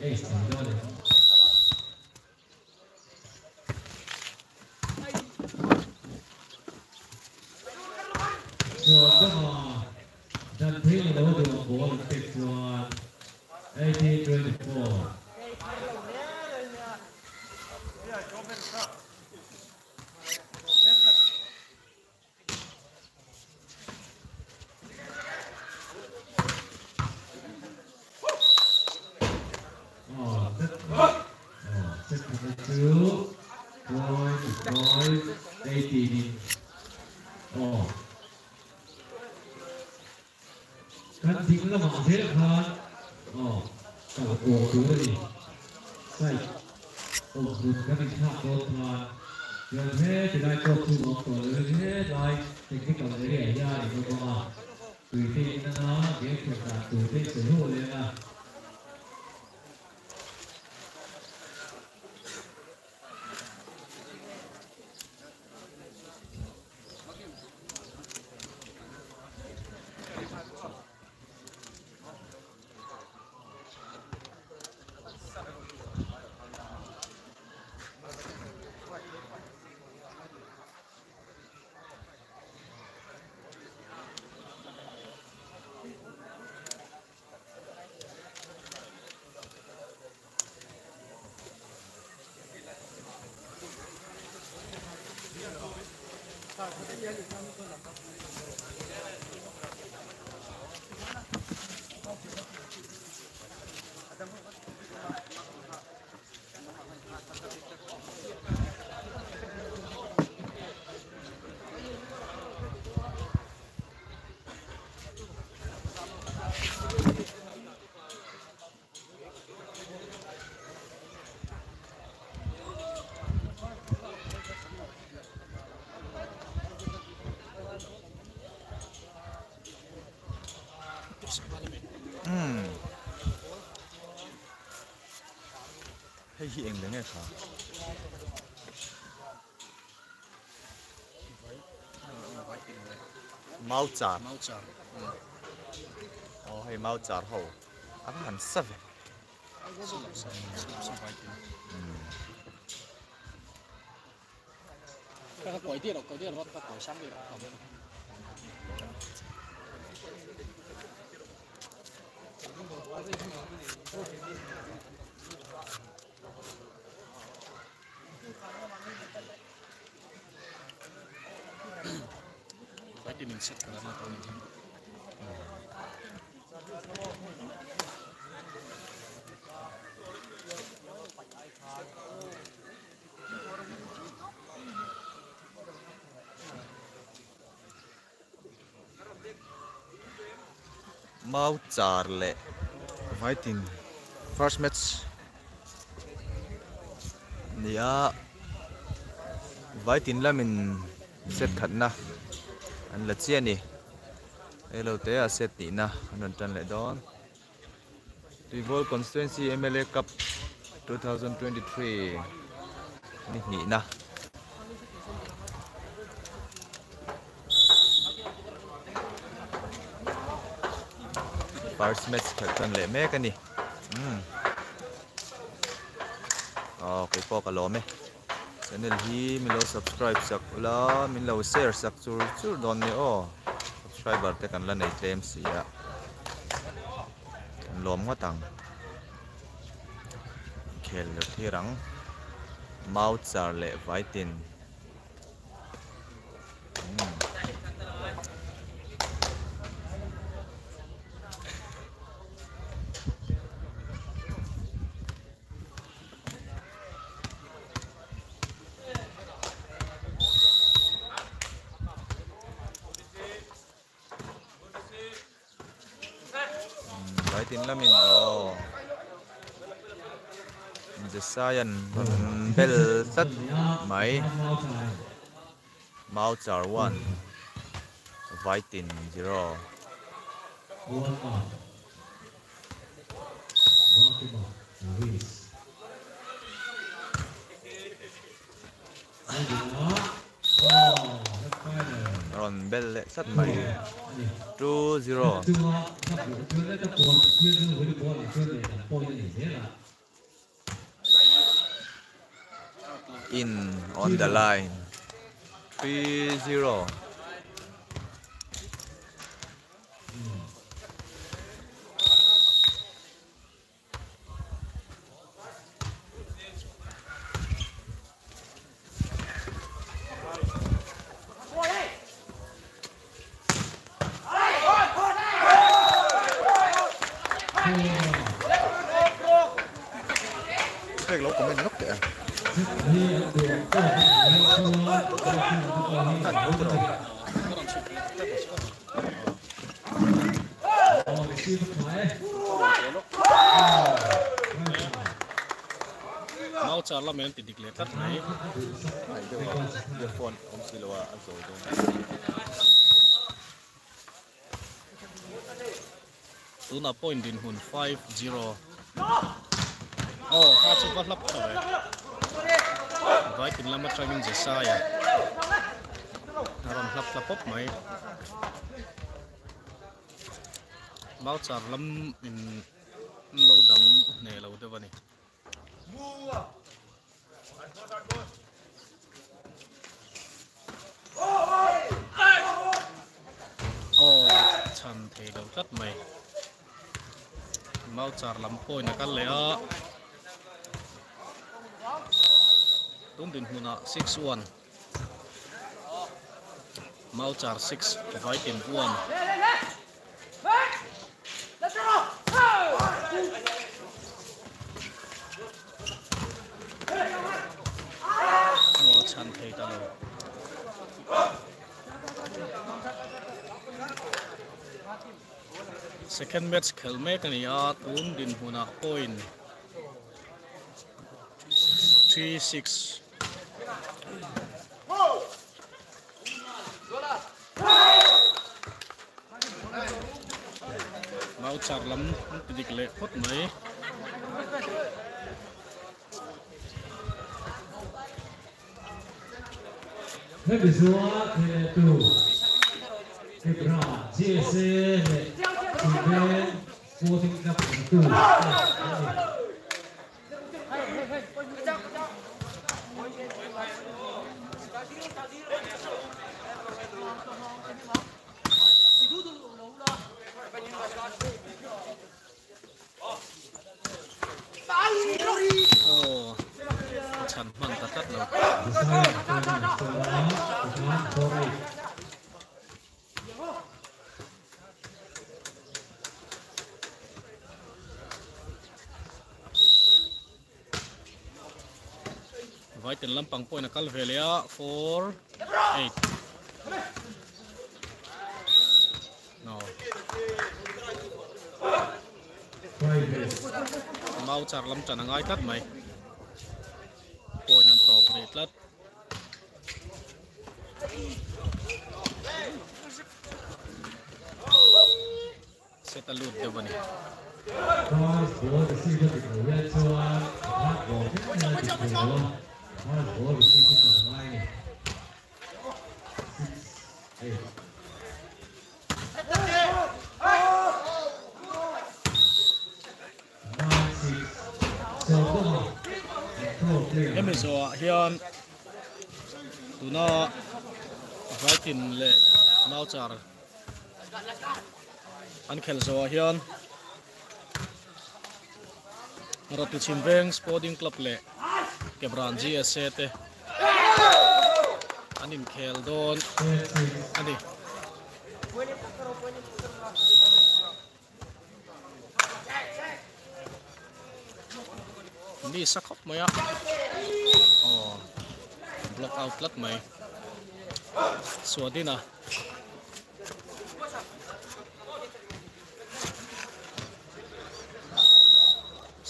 É isso, Gracias. cái hiện đến ngay khó mau chả. Mau chả oh hay mau chả hậu. Anh hẳn sắp vậy? Cái quẩy tiệt rồi quẩy tiệt rồi quẩy sang đi rồi mau char le fighting. First match. Nia fighting lamin set khat na. An la chia ni. Elo te a set ni na. An tan le don Rivol constituency MLA Cup 2023 ni ni na parsmets thật cần lệ mẹ cái nì ờ cái phô cả lỗ mẹ channel hi mình lâu subscribe sắc là mình lâu share sắc chur chur don nè ô subscriber tất cả là này claim gì ạ lỗ quá tặng được thi rằng mau trả lệ vay tiền um vai tin lamin o sayan bel sat mai mau char one vai tin zero. Ron bel sat mai. 2 0 chúng nó sắp được chưa đấy các con chưa chưa với được con chưa để làm coi như thế là in on the line. 3 0 Cái lỗ của mình lúc kìa thì được có thể là cho có thể là có thể là có thể Ờ, xin phải. mau char la men ti dik le tat mai Này cái cái phone ông xin lỗi anh rồi tu na point din hun 5 0 oh ha chu va lap ta ve vai kin lama training je sa ya naron lap la pop mai. Mau char lam in lo dang ne lo de vani. Oh chân thei đầu tat mày mau char lam poi na kal le a tum din huna 6 1 mau char 6 vai tin 1 oh chan thei ta lo second match khel mek ani a tun din huna point 3 6 mau char lam tidik le khot mai Thế bây giờ thì là tù Cái rõ chia sẻ Chỉ bên Vô tình gặp tù oh chan man ta tat lo Sai Tôi là Tôi là Tôi là Tôi là vai tin lampang point na kal velia 4 8 no mau char lam chan angai tat mai point an top rate lat set a lut de bani Coi Bố thì xin cho tình hữu lên cho Hát bố thích là tình hữu luôn Coi bố thì xin cho tình hữu này Six Eight Nine six So come on Throw clear em zo hian tuna vai tin le mau char an khel zo hian ratu chimbeng sporting club le. Kebran gsa te anin khel don Ten six ani ni sakop maya oh block outlet mai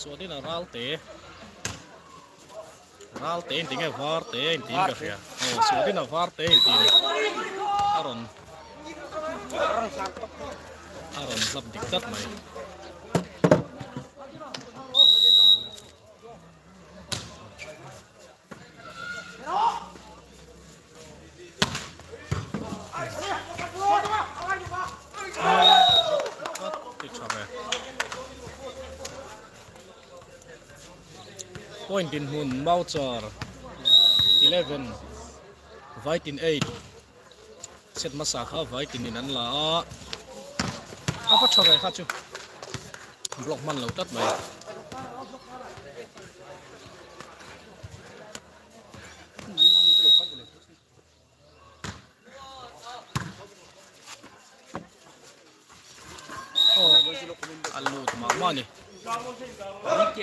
Suotin on ralti. Raltiin tinge varteen tingasia. een suotin on varteen oh, tinge. Aron. Aron dik dat. Point in hun Mauchar 11 Vitin 8 set masaka Vitin in an la. Apa chore kha chu block man lo tat mai Oh, alu mak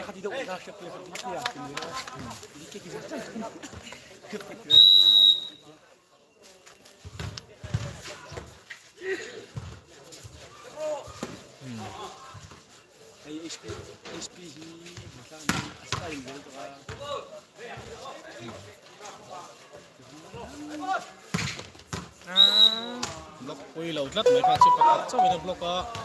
mani. block pui lo lat mai kha chu pakat chaw ina block a pakhat lek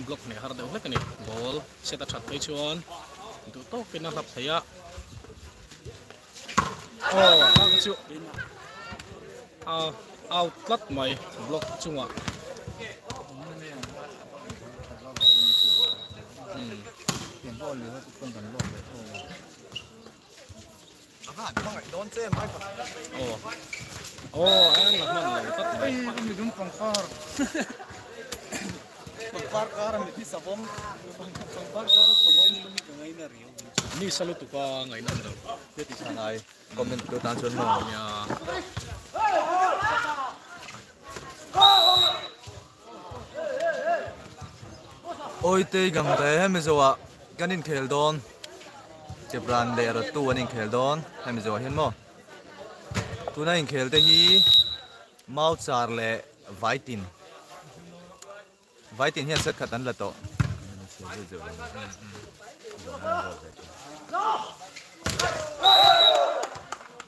chun block ne har deuh ani ball set a that phei chuan du to pin a hlap theia oh ha chu. A out lat mai block chunga oh oh anh là mình là tất mày. Kami dum pangkar. Pangkar kar mi ti sabom. Pangkar kar sabom mi kangai na riyo. ni salut tu ka ngai Thế thì sang ai comment tôi tan chuan mo ya ôi tê gam te hem zo wa kanin khel don. Che brand de ro tu anin khel don. Hem zo hin mo. Tu na in khel te hi. Mau char le vaitin vaitin hian set khatan la to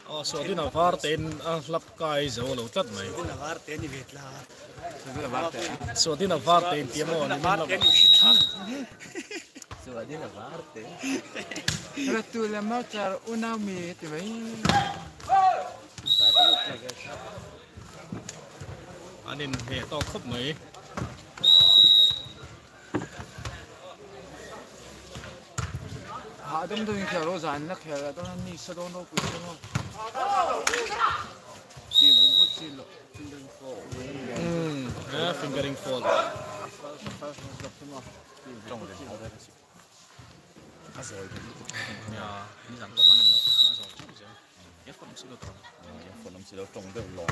oh so din a var ten a hlap kai zo lo tat mai Na var te ni vet la. so din a var ten ti mo ni min la Te ni vet la. Ratu la motor una mi te vai. anin he to khop mai Ni sa do no pu se no. Ti bu bu ti lo. hmm eh fingering fall ya ni zan ko kan lo a zo chu je ya ko si lo to phần ông chỉ đâu trồng được lò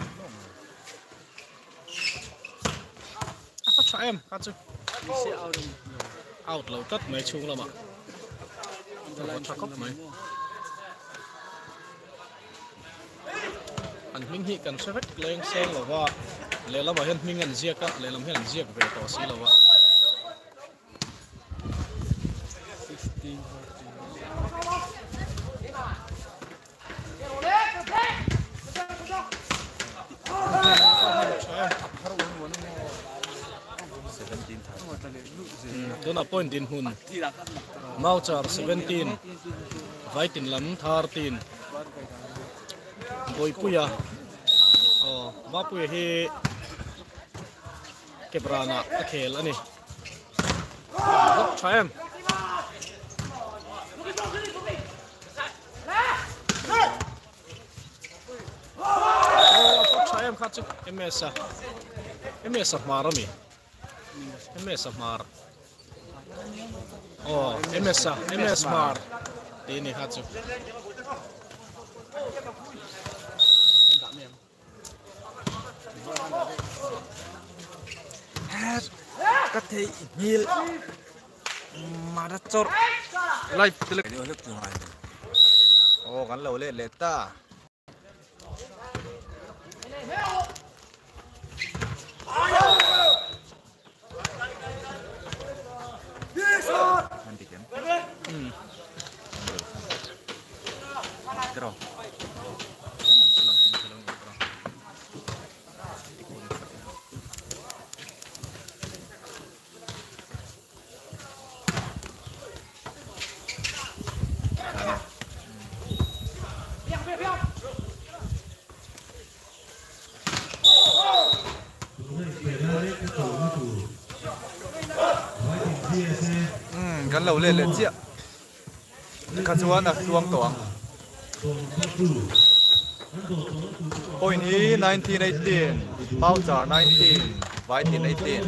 a ko cha em ka chu out lo tat mai chung la ma anh minh hi cần sẽ rất lên xe là vợ lấy làm bảo hiểm mình ngân diệt cả lấy làm hiểm diệt về tổ sĩ là vợ point in hun. Mauchar 17. Vaitin lam thar tin. Boy puya. Oh, ma puya hi kebrana a khel ani. Lok chaem. Oh, lok chaem kha chu emesa. Emesa marami. Emesa mar. Oh, Emesa, MS Mar. Ini Hatsu. cắt thấy nhiều mà đã chốt lại từ lực ô gắn lầu lên lệ ta Nanti kan? Hmm. Terus. lo le le chia kha chuan a tuang tawang point hi 1918 mau char 19 vai tin 18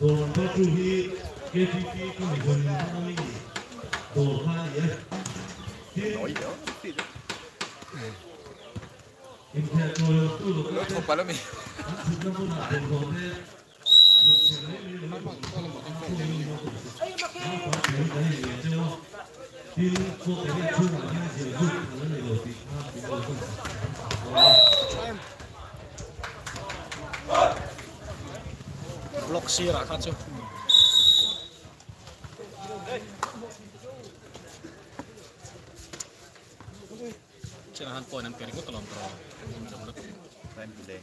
đồ có chú hi cái phi phi có mình gần nói đồ hai vậy nói đó em theo tôi tôi nó thuộc vào đó mình nó không là đồ đồ thế tin cô cái này chung là cái gì giúp nó này đồ thì ha thì đồ không block sira kha chu chen han point an pering ko talom tro jom lut Time to leng.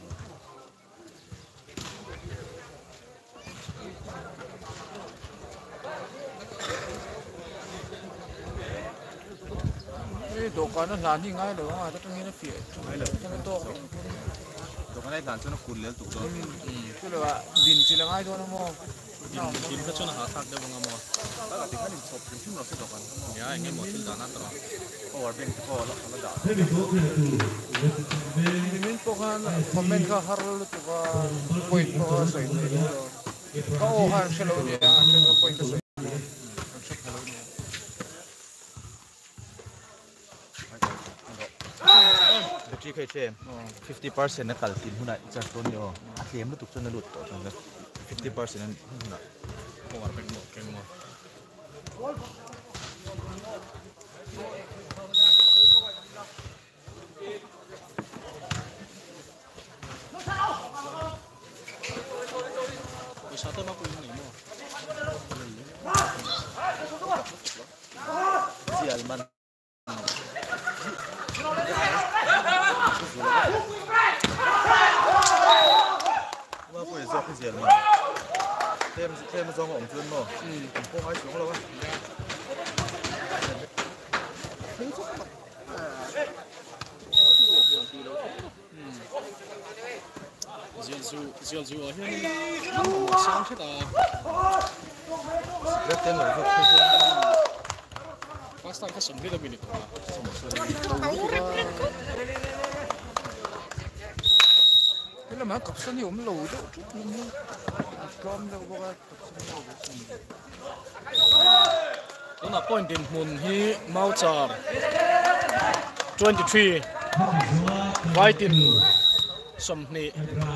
Ê, đồ con nó làm như ngay được không à? Tất nhiên nó phía. Ngay được. Cho nó to. Cái này làm cho nó cùn lên tụi tôi. Chứ là dìn chỉ là ngay thôi nó mò. din din ka chona ha thak de banga mo Đó là thì cái này thì chúng nó sẽ đọc anh. ya nge mo til dana tro Power bank to nó nó đã. thế mình có po ka comment ka harul to ka point sa inyo. Ka o har siya lo niya. Siya ka point ka sa inyo. Battery khai chem. 50% na kal tin hunai cha ton yo. A tlem lu tuk chon na lut to chon 50% na hunai. power back mo keng mo Ôi sao tôi mắc quên này mà Si Alman. Qua quên do cái gì Alman. Thêm thêm do ngọng chuyên mà. Ừ. Không ai xuống đâu. Diệu diệu diệu diệu ở hiện sáng thế ta Rất tên là rất thích. Pasta ka sum kita binit ko Thế là mà cặp sân nhiều lầu đó. Chút nhưng mà. Prom đâu có ka cặp là point in mun hi mau char 23 Vaitin som ni ra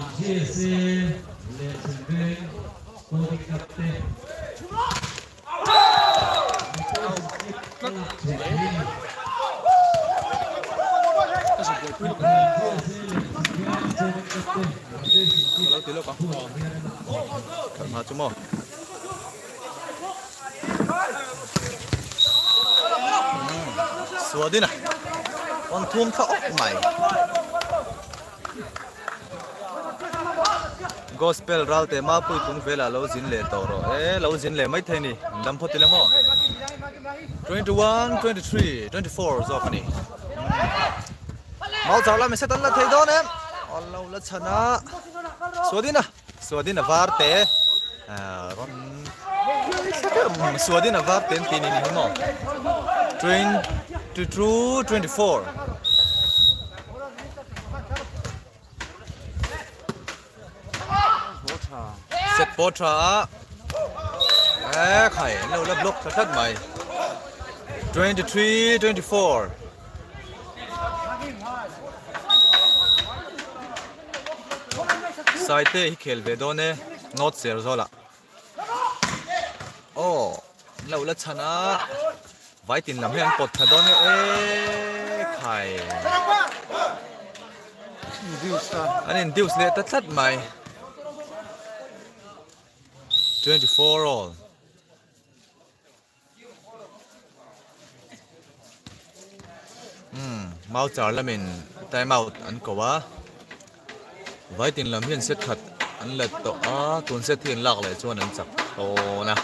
lệ sinh viên cô đi cặp tê ka sum boy pui Hello, hello con. Cầm hạt chúng mỏ Xua đi nè. Con thun thọ mày. Gospel ral te ma pui tung vela lo zin le to ro. e lo zin le mai thai ni. Dam phot le mo. 21, 23, 24 zo khani. Mau chào la me sẽ tấn là thầy đó em. Lâu là chana. Ah. Xua đi nè. Xua đi var te. À ah, con xua hmm, đi nè var ten tin ni mo. Train to true 24. Set potra. Ah. Eh khai lâu lắm lúc thật thật mày. 23 24. Seite hi khel ve do ne not ser zola oh lo la chana vai tin lam hen pot tha ne e khai Deus ta. anin deus le ta thlat mai 24 all. Hmm, mau char lamin time out an ko wa với tin làm hian se thật. Anh let to a tun se thin lak le chuan an chak to na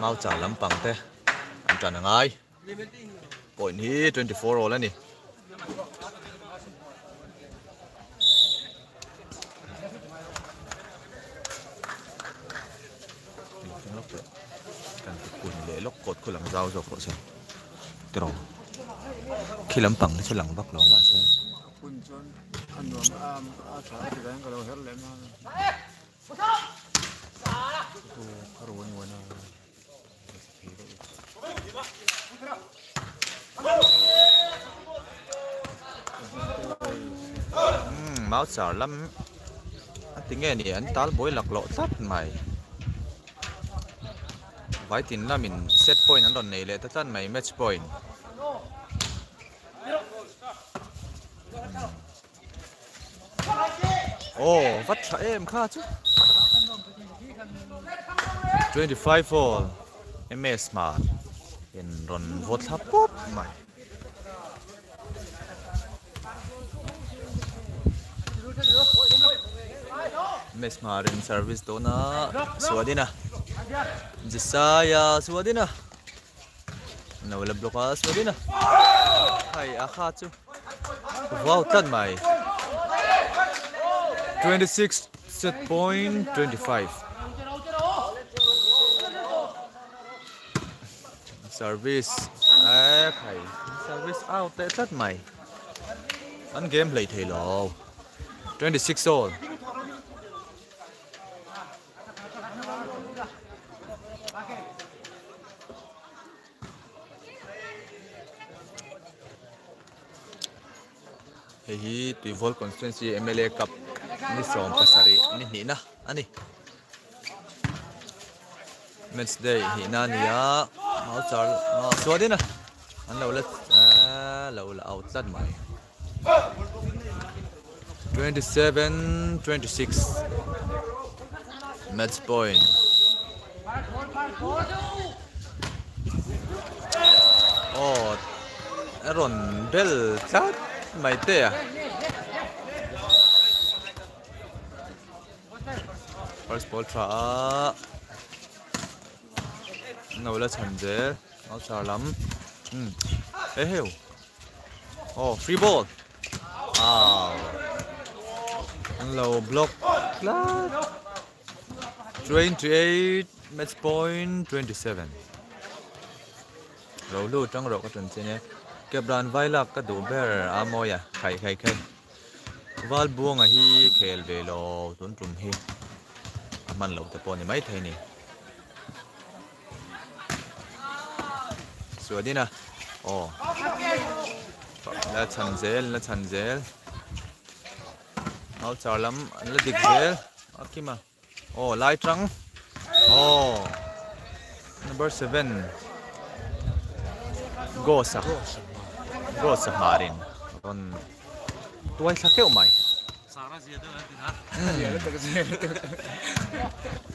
mau cha lam pang te an tan ngai point hi 24 all ani cần cùn lệ lóc cột của làm dao rồi cậu xem, rồi khi lắm bằng nó sẽ lằng bắc nó mà xem ăn đồ máu sợ lắm. Tiếng nghe này anh ta bối lạc lộ tắt mày. Vài tin là mình set point anh đòn này lệ tất mày, match point. Ừ. Ồ, vắt trả em khá chứ 25 fall em mê smart Hiện rồn vốt tháp bốp mày Mesmarin service to na Suwadina Jisaya Suwadina Nawala bloka Suwadina Hay Akatsu. Wow tad mai 26 set point 25 Service. À, hay Service out tại tad mai Ăn game play thì lộ 26 all hi tuivol constituency MLA Cup. Ni som pasari ni ni na ani. Match day hi na nia mau char ma na an lo la a lo la out lat mai. 27 26 match point. Oh Aaron Bell chat mày tê à? First ball trả ngầu là chần dễ nó trả lắm. Ừ. Ê hiểu oh free ball. À low block. Flat 28 match point 27 rồi lưu trong rồi có trận trên nhé? Cái brand vai lạc cái đồ bear amoy à khay khay khay val buông à hi, khel về lo tuấn trùm hi. Man lâu tập bọn này mấy thế nè sửa đi nè ồ là chăn zel là chăn zel. Nó chào lắm là địch zel. Ok mà ồ lai trắng ồ number seven. Gosa. Gosa. روس هارين اظن طويل حكي وماي صار زياده زيادتك زيادتك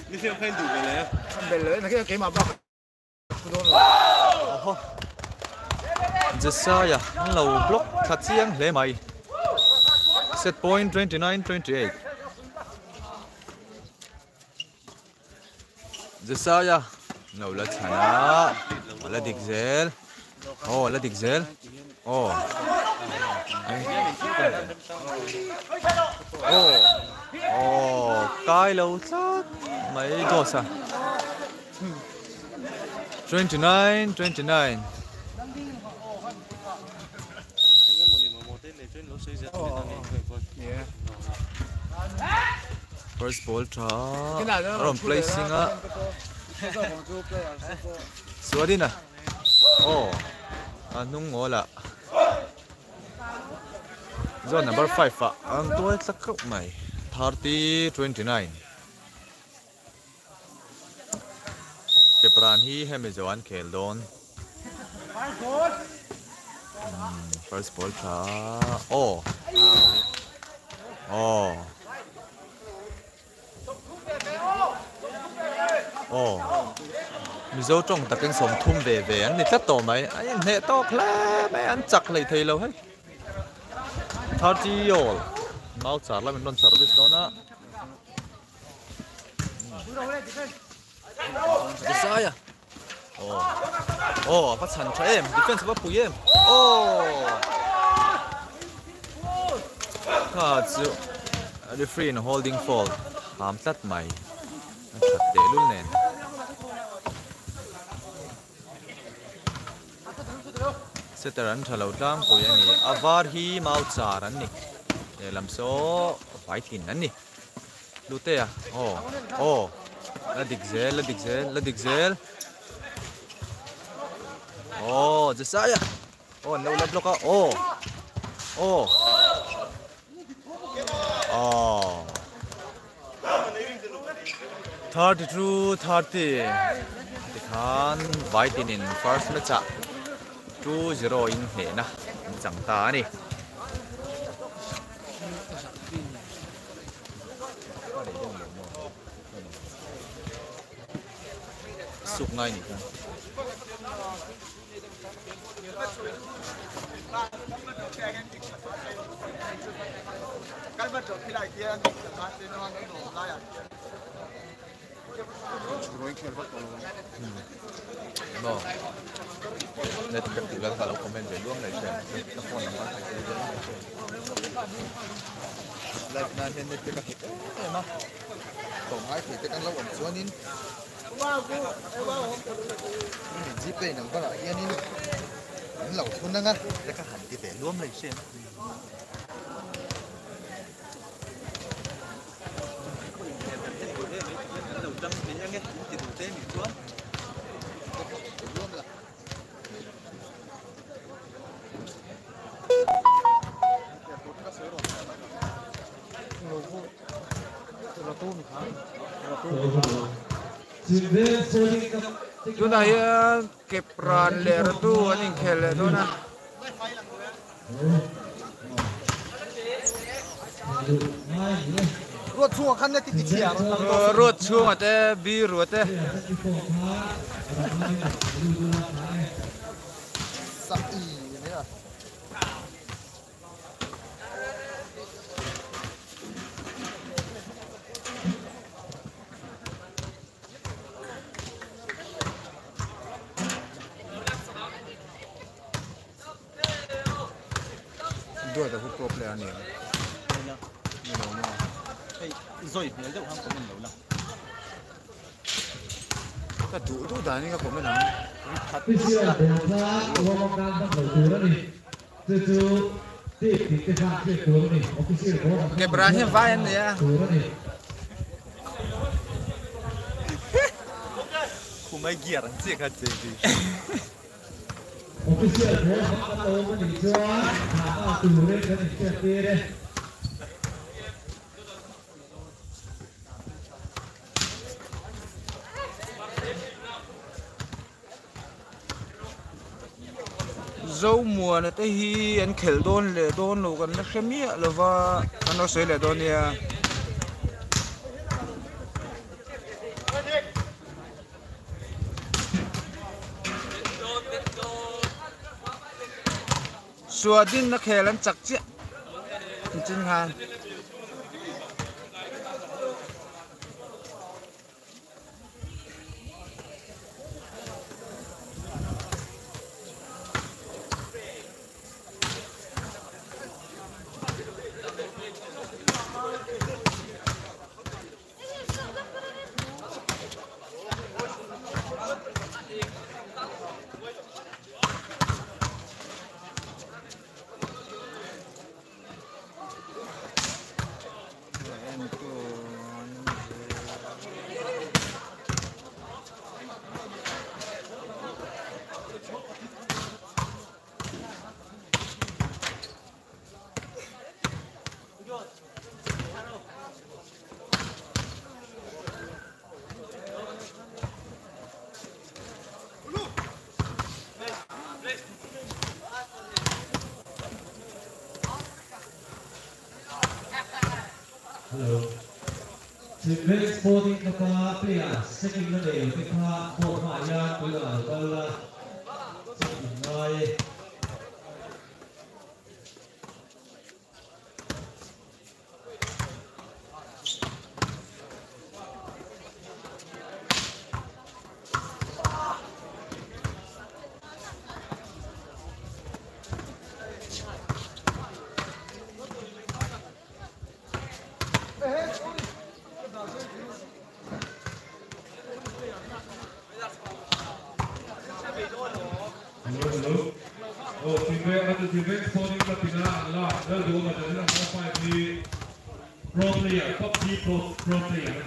ليش ما خلدوا بلا الحمد لله انا كده كيما باخذ اوه جسايا لو بلوك كاتيان لي ماي set point 29 28 جسايا لو لا تحنا ولا ديك زيل اوه ولا ديك زيل 오. 오. 오. 까이로 샷. mấy gol sao? 29 29 First ball cho Aron placing up. Xuống đi. Oh. Anung ngola zone number 5 a ang tuwa sakak mai 30 29 kepran hi hemizawan khel don Hmm, first ball tra oh oh oh Mizo trong ta keng som thum về về anh đi tất tổ mày anh hệ to khle mày anh chặt lại thấy lâu hết. Thirty all mau trả lại mình non service đó nè. Cái sai oh oh bắt sẵn cho em. Defense bắt bùi em. Oh cả chịu. Referee holding fault ham tắt mày thật để luôn nè sẽ ta rắn thở lâu lắm của anh này avar hi mau trả rắn nè để làm số phải thìn rắn nè lút à ồ ồ là địch zel là địch zel là địch zel ồ rất sai à ồ lâu lắm lúc ồ ồ ồ 32 30 Tikhan bai tinin first match chú chỉ in hệ na chẳng ta đi sụp ngay nhỉ Kalbat rồi khi lại kia. No. Net ka tila kalau komen je luang lai chen. Ta phone nama ta ke je. Live na hen net ka hit. Eh ma. Tổng hai thì cái lâu ổn xuống nín. Mình dịp đây nằm bao yên nín. Những lẩu thun năng á. Cái hẳn thì để xem lai chen. tu na hian kep ran le ra tu an in khel le tu na ruột chua როცუა ხანეთი ტიცია როცუა ტე ბირუა ტე საი ნერა Dua tak hukum plan ni. rồi thì đâu không có mình đâu là ta đủ đủ đại nhưng có mình không bây giờ là vô công năng đang đầu tư đó đi từ từ tiếp thì cái khác có anh không ai có không có đâu mà đi thả cái zo mùa này te hi an khel don le don lo kan na anh lova an no se le don ya suadin na khelan chak chi chin han Today's sporting kapa player second day kapa po maya kula kala second day Hello, hello. Oh, Silve, at the Silve Sporting Katina, la, la do ma da na mo fa ni pro player, top T pro pro player.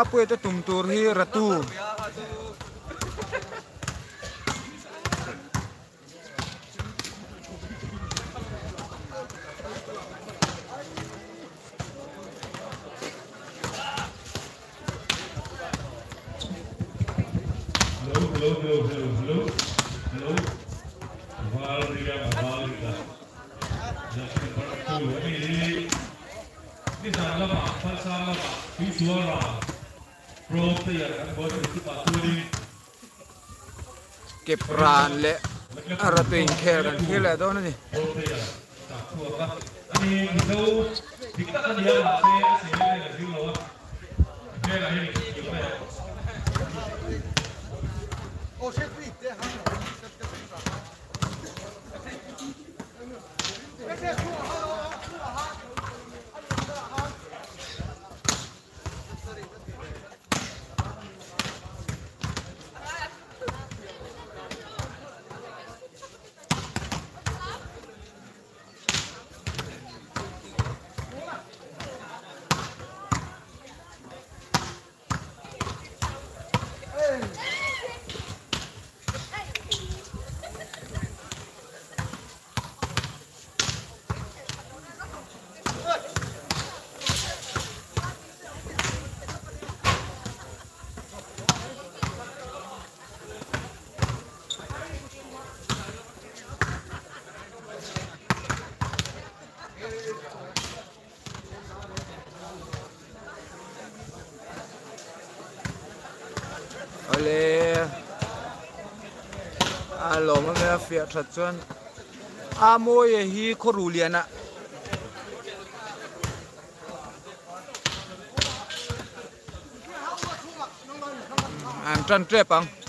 Ma pui te tum tur hi ratu Hello, hello, hello, hello, hello. Hello. Valriga, Valriga. Just for two, I mean, ni sa lama, falsa lama, visual pro player ambos ipa tuling ke pran le aratin khel kan khel le don ni pro player ta thua ka ani no dikta ka dia la se nó ma me thật that a moi hi khoruliana an tran trepang alo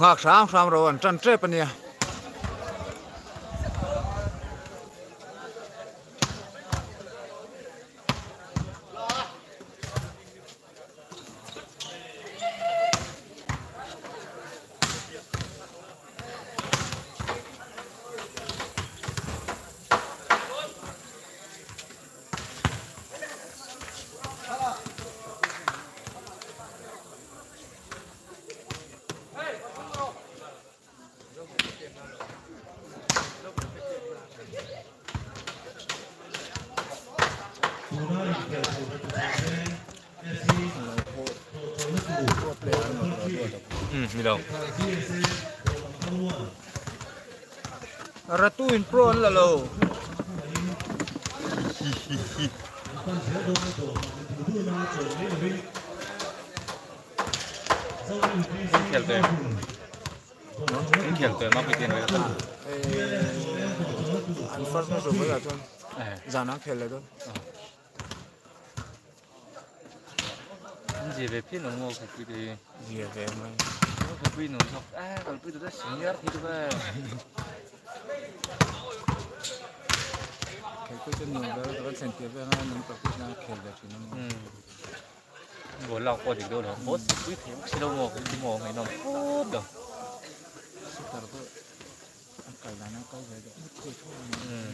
ngak sam sam ro an chan tre mi đâu? Ratu in pron la lo khel te in khel te ma pitin với ta an first no so ba chuan eh zana khele do in je về pin nó mua cái gì ye ve mai cái pin nó học à còn pin nó sinh nhật thì được về ke ko chen no da da sen ke ve ha nam ka pis na khele chi nam ừ bố lão qua thì đâu đó bố sẽ quý thế chỉ đâu mua cái gì mua ngày nào tốt được tar ba 改单那改回的，会错嗯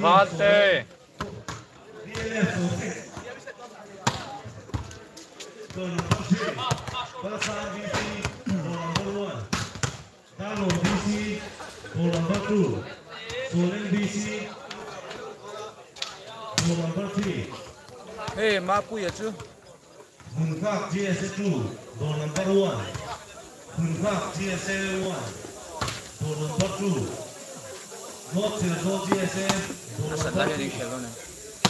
八对。Talon BC Zone number 2. Solen BC Zone number 3. Eh, mampu ya cu. Hunkak GSA 2, door number 1. Hunkak GSA 1, door number 2. North Central GSA, door number 2. Shalom.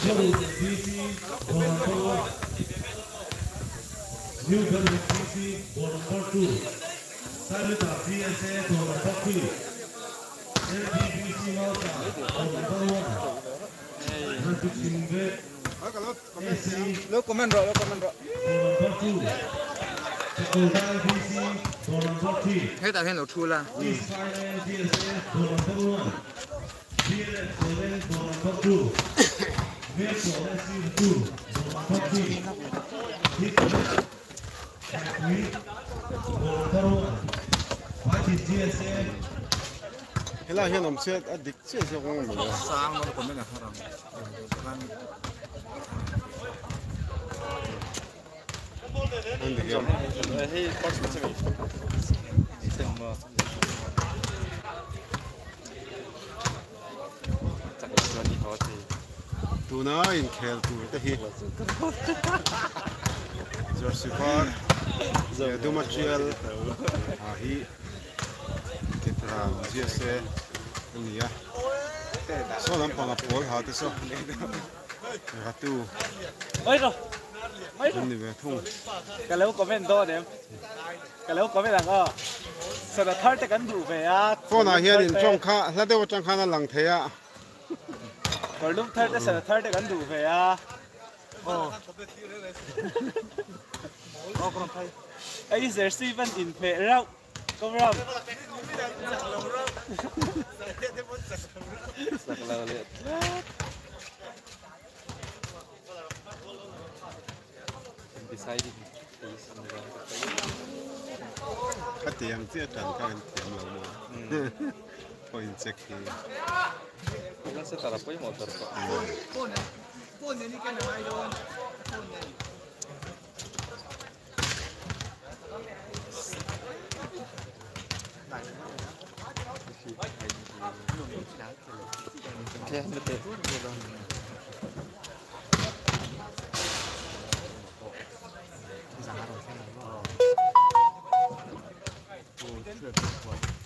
Seoul BC, door number 1. New Delhi BC, door number 2. Saluta door number 3. LDBC Malta, number 1. Rapid AC, Lu komen bro, lu komen bro. door number 2. Sekolah BC, number 3. Hết tại hiện lộ chua là. East Thailand DSA, door number 1. BLF Solen, door number 2. Metro SC 2, door number 3. Hit Factory, door number 1. Fighting GSA, Hela hian om set adik che se kong mo. Sang nó thế là hiện làm xe à địch xe xe không rồi sáng nó còn mấy ngày khác anh địch rồi hey bắt mình xem đi xem mà chắc là nó đi thôi tu nó in khéo tu cái hi Jersey Park, Dumachiel, Ahi. Ha hi. Ketra GSA. Ania. So lam pang apol ha te so. Ha tu. ơi rồi Ni ve thung. cái lấu comment đó đấy cái lấu comment là sau đó thở tới cắn đủ về á Ko na hian in kha la de wa chang kha na lang the ya. còn lúc thở tới sau đó thở tới cắn đủ về á ồ ồ con thấy ấy giờ Steven in về Kom fram! Sakla lihat. Deciding. Hati yang dia dan kan dia mau. Hmm. Poin cek ini. Kan setara poin motor kok. Hmm. Poin ini kan ada main Papuya. Ko in check hi. Ilan sa tarap po yung motor ko. Kaya ano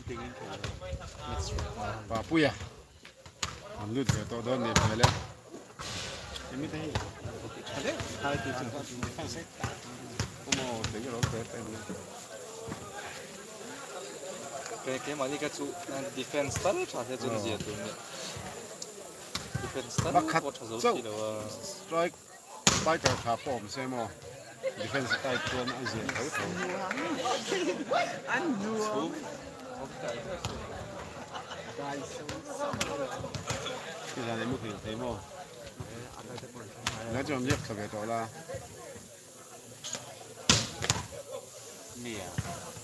te? Pa puya. Am lut ve to te hi. Hale, hai tu chin ka chin fa se. Como te yo lo pe pe ni. Kaya kaya mali ka chu defense tal cha se chun ji tu ni. Defense tal Bakhat ko cha zo zau. ki lo. Strike fighter kha pom se mo. Defense tai tuan a zin thau thau. Ki la ni mu khi te mo. Na chom yek sa ve to la. Ni à. Ang ngay. Debit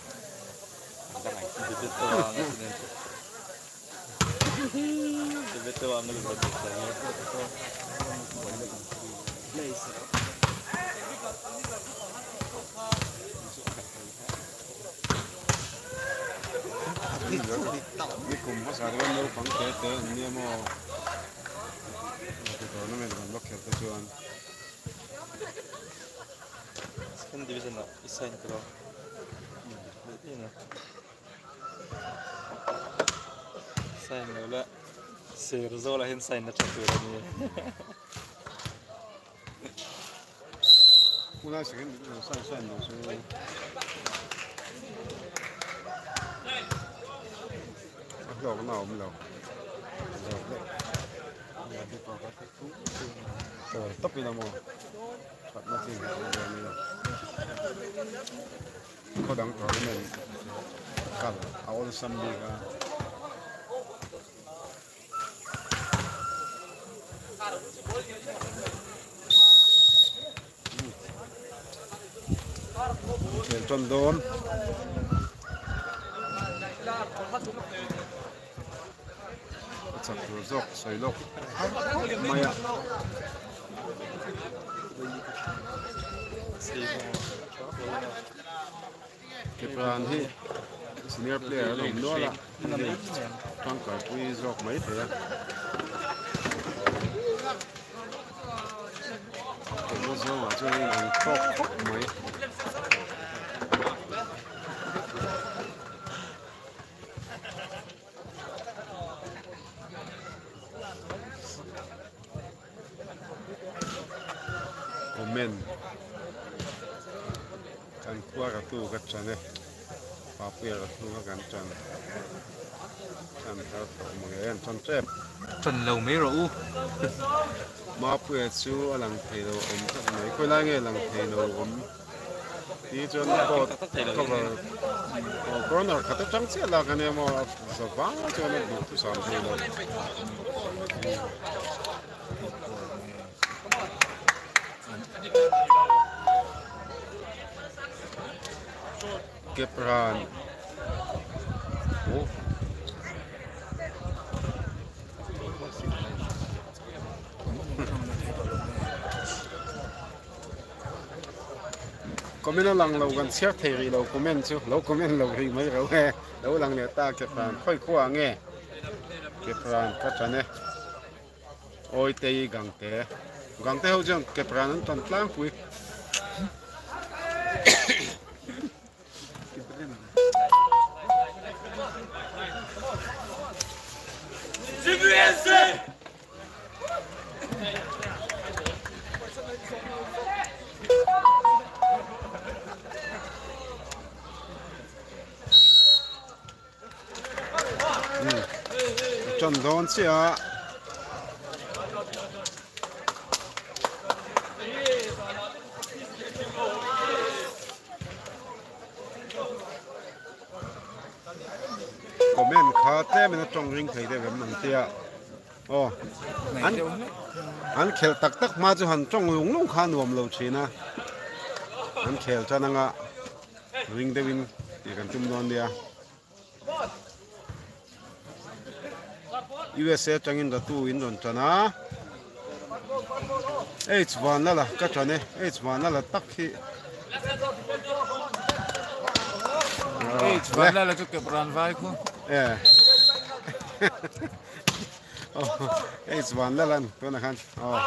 to ang sinin. Debit to ang lulod sa iyo. Ni kum ha sa de no pang te te ni mo. Ko to no me ban lok ke chuan. division na isign ko ina sign wala sir zo la hin sign na chatu ni kuna second sai sai no so lo nào cũng rồi tấp đi nào mà thật nó xin. có đắng có cái này cả áo nó xăm đi cả Trên chân đốn chặt rồi dọc plan hi senior player lồng đó là trong cả quy dọc mấy thế cái vô số mà chơi hàng top mấy Amen. Kan kuwa ka tu ka chane. Papuya ka tu ka kan chan. Chan ka to chan chep. trần lầu mấy rượu Ma puya chu alang thei lo om ka mai koi la nge lang thei lo om. Ti chon ko cover. O corner ka ta chang che la ka ne mo sa va chon du tu sam thei lo. Kepran. Comment lang lo gan sia thei ri lo comment chu lo comment lo ri mai ro he lo lang ne ta ke phan, khoi khwa nge ke phan ka chane oi te i gang te gang te ho nó ke pran an ton tlang pui chân đón xia comment khá thế mình trong ring thấy đấy mình tia ô anh anh khel tak tak ma chu han trong lung lung khan nuam lo china anh khel cho năng à ring devin thì cần chung non dia USA changin da tu in don chana H van la la ka chane H van la la tak hi Hey, vâng là chụp cái brand vai không? eh H van la lan to na khan. Oh.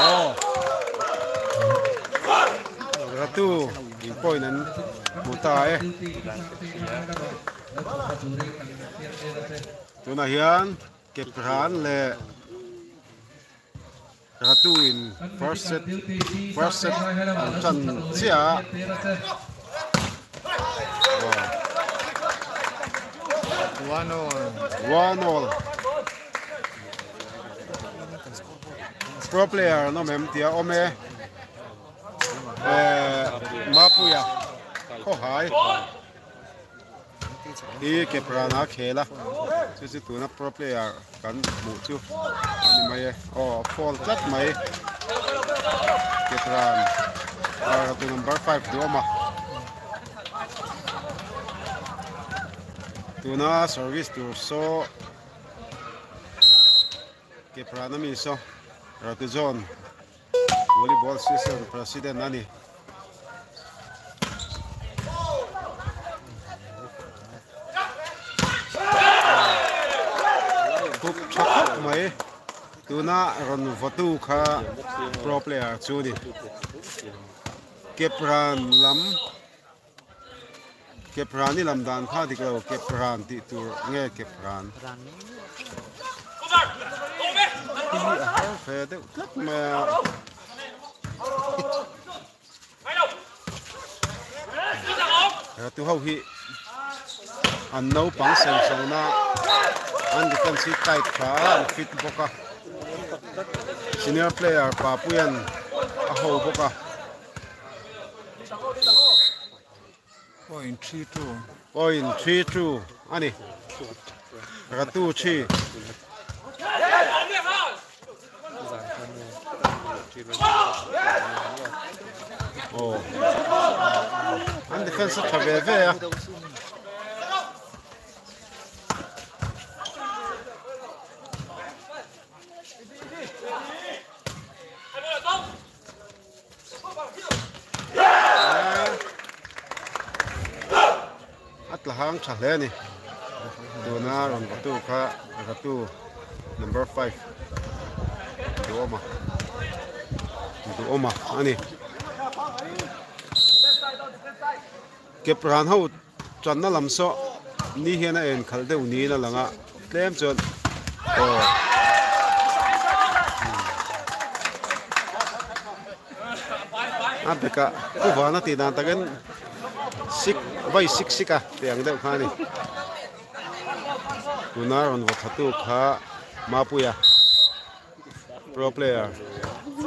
Oh. Ratu, in point nan muta eh. Tu na hian ke pran le ratu in first set first set an chan chia One or one all. Pro player no mem tia ome. Eh mapuya. Ko hai đi ke prana khela chu chu tu na pro player kan mu chu ani mai o fall chat mai ke pran ara tu number 5 doma tu na service tu so ke prana mi so ra tu zone volleyball season president nani khúc tuna ron vatu kha pro player chu ni kepran lam kepran ni lam dan kha dik lo kepran ti tur nge kepran phê đấy mà tu hau hi an nấu pang sen sang na an defensive tight kha an fit boka senior player pa puyan a ho boka point three two. Point 3 2 ani ratu chi Oh. An defensive tabe ve At lahang chahle ni. Duna ron batu ka ratu number 5. Duoma. Duoma ani. Kep ran ho chan na lam so ni hian a en khal deuh ni na langa tlem chon. Oh. Abeka ko va na ti dan tagen sik vai sik sika tiang deuh kha ni. Tunar on va thatu kha mapuya? Pro player.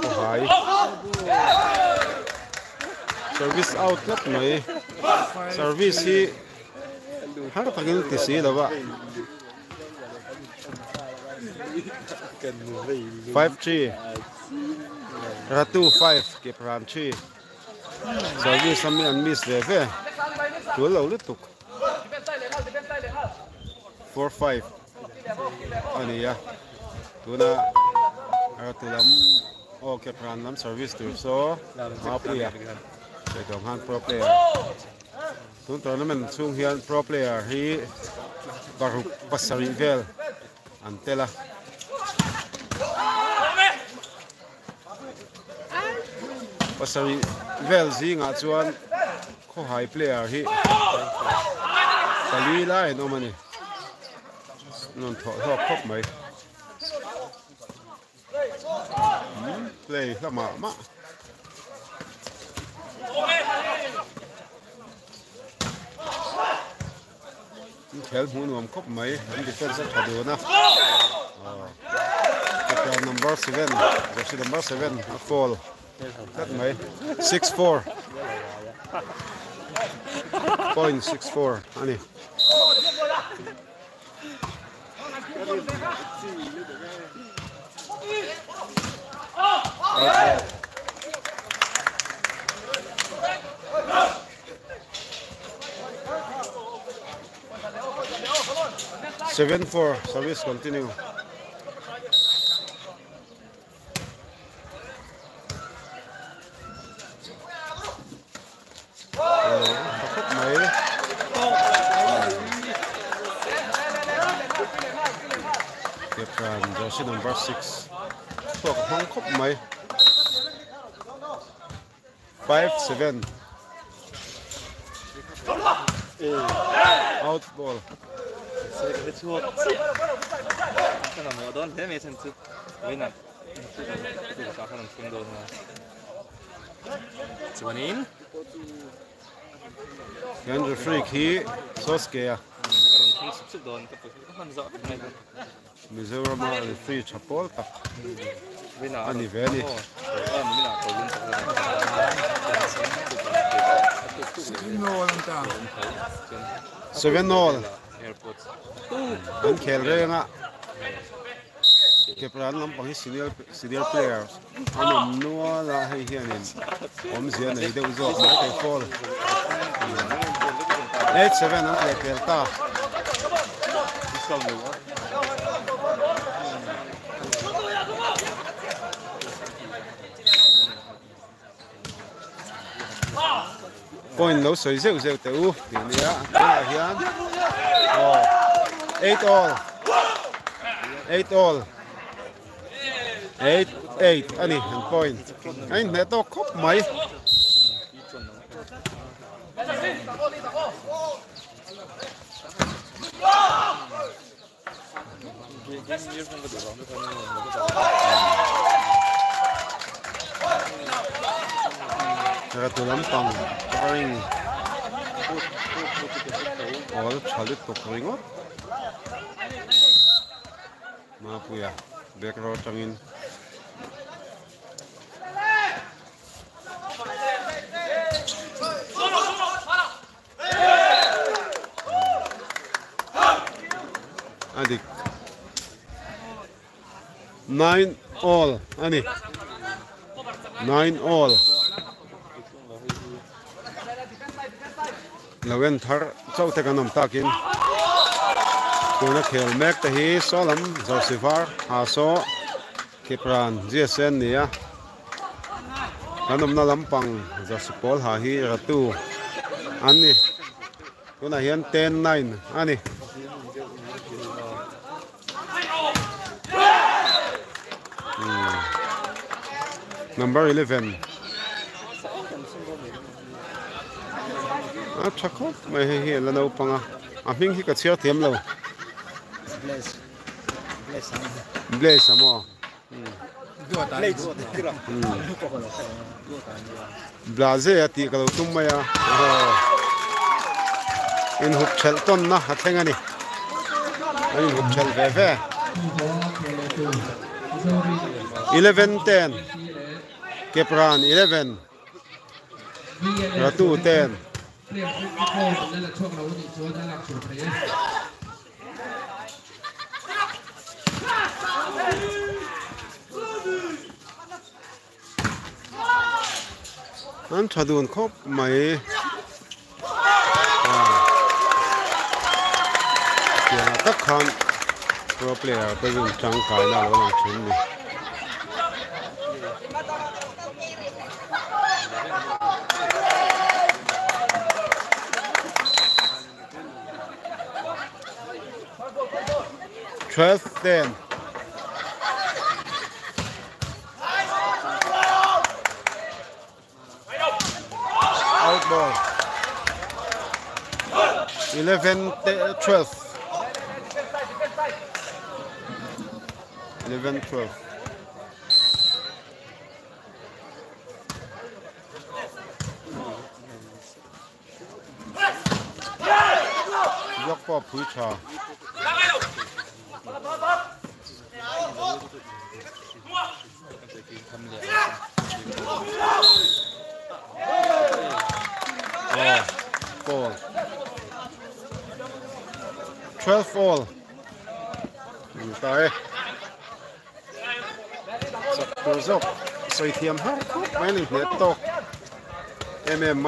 Ko hai. Service out lat mai service hi. Har tagin ti si lova 5 ratu 5 ke pram chi. Service sami an miss ve ve tu lo lutuk 4 5 ani ya tuna ratu lam o ke pram lam service tu so mapuya Để đồng han pro player. Tun tournament chung hian pro player. Hi baru Pasari Vel. Antela. Pasari Vel zi nga chuan player hi Kali lai no mani. Non tho tho khop mày, Play lama ma. khel hmun nuam khop mai an defense a thadu na number 7 jersey number 7 a fall that mai 6-4 point 6-4 ani Okay. Seven four service continue. Pakot may. Six sao không không đồn mà chuanin Yan referee khi Soskea. còn không sụp sụp đồn cái cái phần rõ này Mizoram referee chapol tak. với nào Ani ve ni. ờ mình là cầu lưng no lang ta Seven all. airport An khel re nga. Kepran lam pang hi senior senior players. Anom nuwa la hai hianin. Om zia nei deuh zo mai kai fall. 8-7 an play kel ta. Point lo soi zeu zeu te u. Ti nia. Ti hian. Oh. 8 all. 8 all eight eight. Ani an point. Ai ne to khop mai Ra tu lam pang ring all chalit to ringo. ma puya back row, changin. Nine all. Ani. Nine all. Lawen thar chau te kanam takin tuna khel mek te hi solam josepher a so kipran gsn nia kanam na lampang josepol ha hi ratu. Ani. Tuna hian 10 9 ani number 11 a thakho mai he he lano panga a ming hi ka chiar thiam lo. Bless. Bless. amo Bless. blaze ati ka lo tum maya in hup chel ton na ha thengani in hup chel ve ve. 11 10 kepran 11 ratu 10 เรียกให้โค้ชนั่นแหละช่วง Ten. Out ball. 11, te- 12. 11, 12. Block. Oh, ball. 12 all. Ừ, Tới. Sọc đồ dốc. Xoay thiềm hát khúc mấy linh hết tô. Em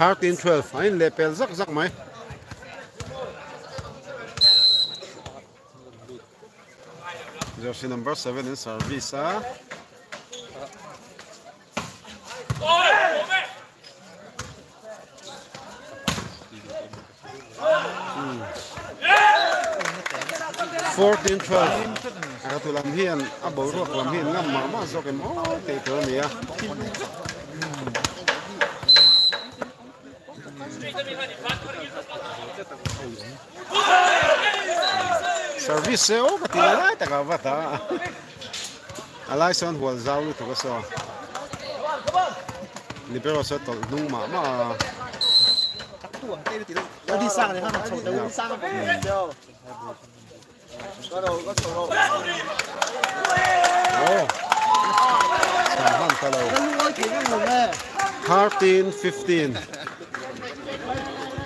13 12 ein lepel zak zak mai jersey number 7 in service ah hmm. Fourteen twelve. À, tôi làm hiền, à bố ruột làm hiền ngâm mà mà do cái máu thì ah. tôi. Ma Nó đi sang này ha, nó chồng nó đi sang cái bên đâu. Bắt đầu có chồng đâu. o sa han ta lo Nó luôn cái cái ngùng này. 13 15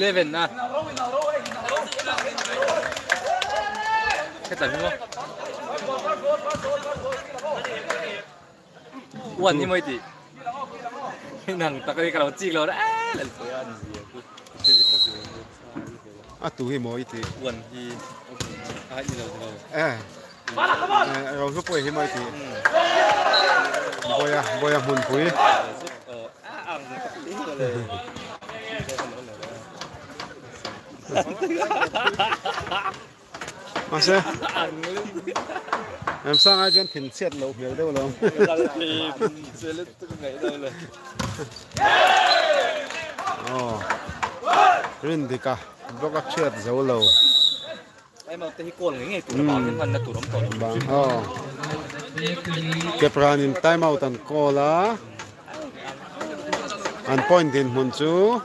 11 nè. cái tầm không? Uẩn như mấy tỷ nàng ta cái cái chỉ lo đấy là phải ăn gì à? Tu hi mỗi tỷ uẩn hi ai gì đâu à rồi giúp bồi hi mỗi tỷ bồi à bồi à buồn vui Masa? Em sang ai chân thỉnh xét lẩu hiểu đâu lắm. Sẽ lên tức ngày đâu là. Ồ. Rin thì cả bóc các chết dấu lẩu. Em ở tây cồn cái ngày tụi nó bảo nhân văn là tụi vâng, ra nhìn time out ăn cô lá. Ăn point đến hồn chú.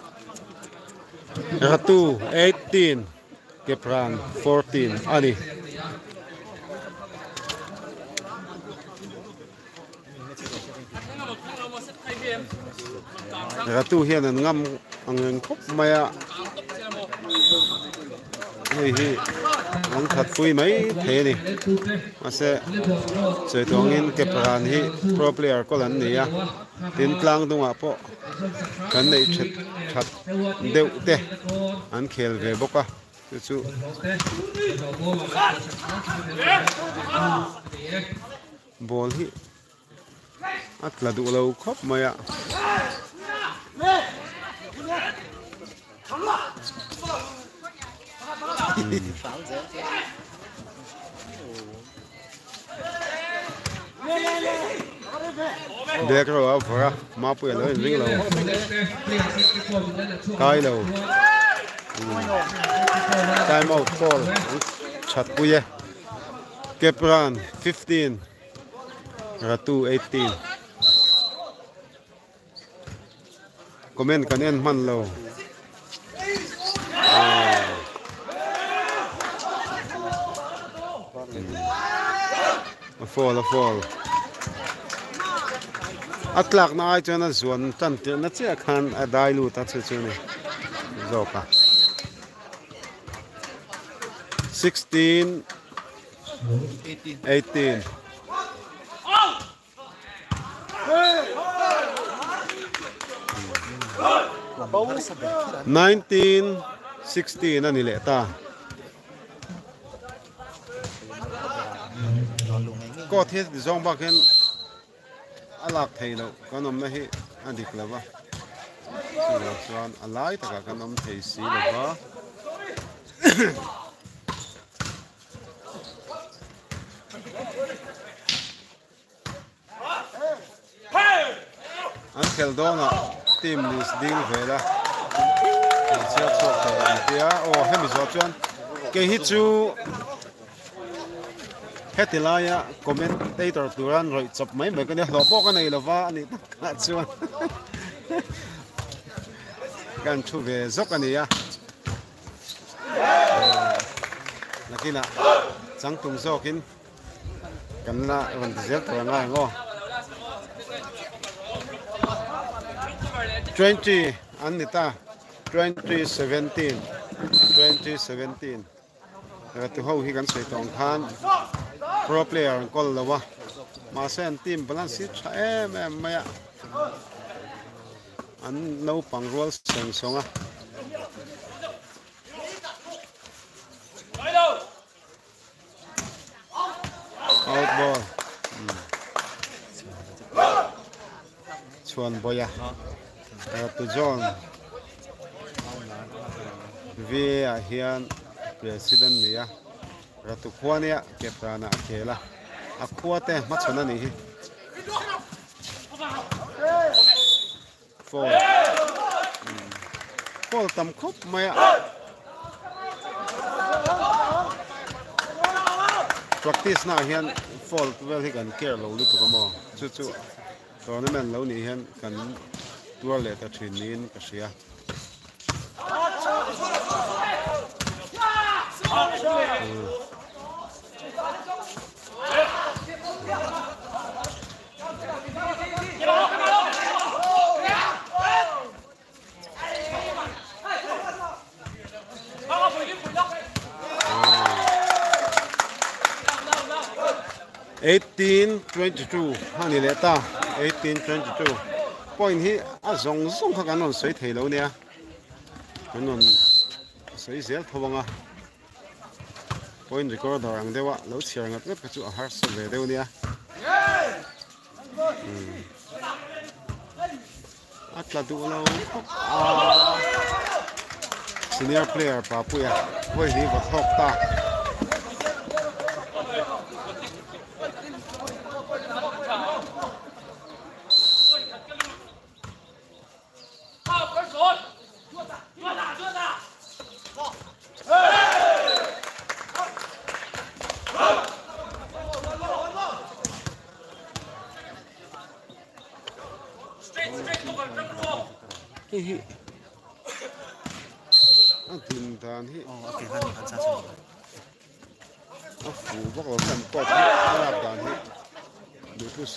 Ratu 18 Kepran 14 Ani Ratu hiền ngâm ngâm khúc mẹ Hei hei ông thật vui mấy. Thế này mà sẽ chơi tuồng in cái phần hi, pro player có lần này à. Tin lang đúng à po? Cần này chặt chặt đều thế. Anh khéo về bốc à. Chú chú. Ball hi. At là đủ lâu khóc mày à Come on! pháo dễ đẹp rồi phải mà bữa nữa ring lâu. Cái lâu time out ball, chặt bùi Kepran 15 Ratu 18 comment kanen man lo fall, a fall. A tlak na ai chuan a zuan tan te na che khan a dai lu ta che chu ni zoka 16 18 18 19 16 ani le ta. có thiết giống bác khen à lạc thầy đâu có nằm này anh đi là vợ rồi xoan à lái tất team list deal về đó siết sốt thầy kia ô hết chuan cái hit chú hết thì lai á commentator tụi anh rồi chụp mấy mấy cái này lọ bóc cái này là va anh ấy cả chuan càng chú về dốc cái này á. Ờ, là kia là tung dốc kín. Cần là vẫn giết tụi anh ngay twenty anh ấy ta. Twenty seventeen. Twenty seventeen. ตัวเขาที่กันใส่ตองทาน pro player an kol lawa ma sen team balance si tha em em maya an no pang rol seng songa out ball. Chuan boya tu john. Vi a hian president nia ratu khuania keprana thế là à cua tê mắt chân anh ấy four four tầm khúc mày ạ practice nào hiện four về thì cần care lâu lúc của mà chú chú tournament lâu này hiện cần tua lệ ta training cái gì à Ừ. 1822 hani lệ ta 1822 point hi a zong zong kha kanon soi thei lo ne kanon soi zel thawanga point recorder ang dewa lo chiar ngat ngat chu a har so ve deu ne atla du lo senior player pa puya hoi ni va thok ta.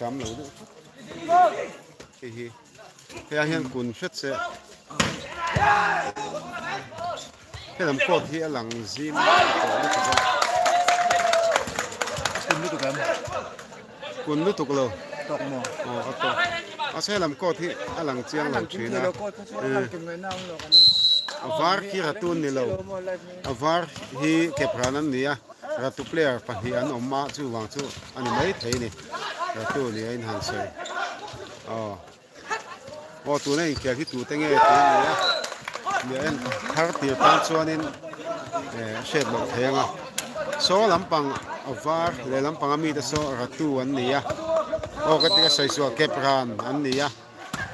Sam lo du hi hi he hian kun hret se he lam pot hi a lang zim kun lu tu kan kun lu tuk lo tok mo o a to a se lam kot hi a lang chiang lo thina a var ki ratun ni lo a var hi ke pranan nia ratu player pa hi an omma chu wang chu ani mai thei ni Dạ, ratu ni anh han se o ờ. ô tu này ke hi tu nghe tu này ya anh en thar tan cho chuanin sẽ shet thế à số lắm bằng var le lampang ami da anh này à ô, cái o ka số kẹp ran anh này à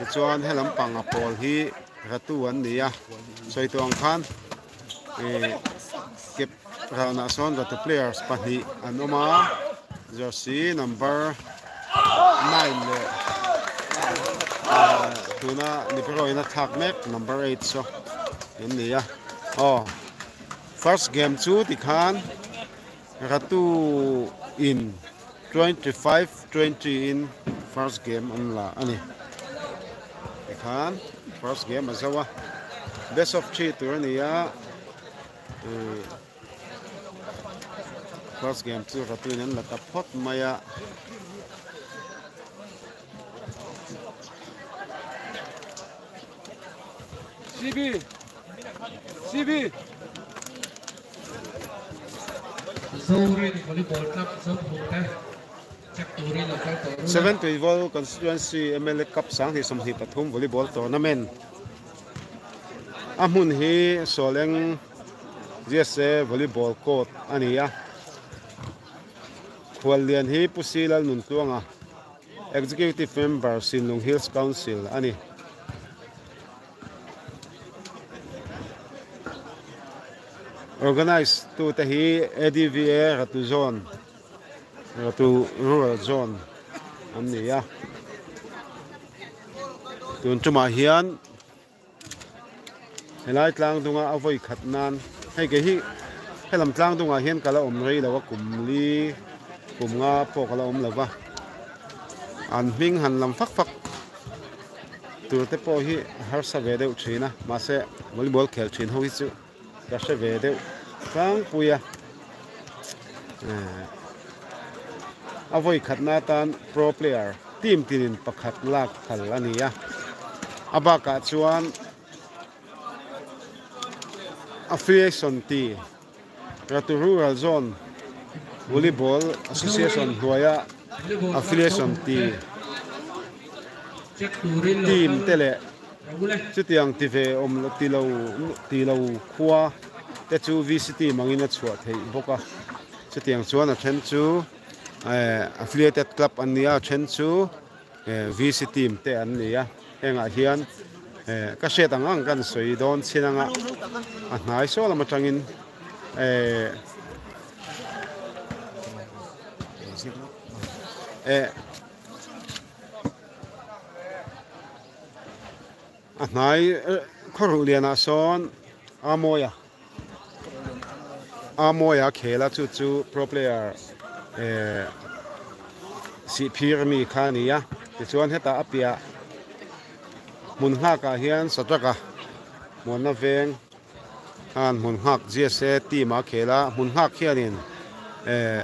ni cho anh hay lắm bằng apple hi, ratu an ni ya soi tuang khan e là rana son ratu players pahni an oma, jersey number 9 uh, uh, le tuna ni pero ina thak mek number 8 so yan ni ya oh first game chu ti khan ratu in 25 20 in first game an la uh, ani ti khan first game azawa best of three tur ni ya Eh, first game chu ratu in an la ta phot maya Sibi. Sibi. Seven Volleyball Club Constituency MLA Cup sang hi som hi pathum volleyball tournament. Amun hi soleng GSA volleyball court ania. Kualian hi pusilal nuntuanga. Executive Member Sinlung Hills Council ani. Organize tu te hi ADVA ratu zone ratu rural zone an ni ya tun chuma hian. Helai tlang dunga avoi khatnan hei, ke hi. Helam tlang dunga hian kala om rei lawa kumli kumnga po kala om lawa. An hming han lam fak fak tur te po hi, har sa ve deuh thina ma se volleyball khel thin ho hi chu là sẽ về đâu sáng bùi à à với khát na tan pro player. Team tin bạc khát lạc khát là nè à à bà cả chuan affiliation ti. Ratu Rural Zone. Volleyball Association Huaya affiliation ti. Team tele chu tiang ti ve om lo ti lo ti lo khua. Te chu VCT mangina chua thei boka chu tiang chuan a then chu eh affiliated club an nia then chu eh VCT team te an nia henga hian eh ka set angang kan soi don chinanga a. Hnai so lama tangin eh, eh a hnai khoru lian a son amoya amoya khela chu chu pro player eh si phir mi khania ti chuan heta apia mun ha ka hian sataka mon na veng. Han mun hak gsa team a khela mun hak khianin eh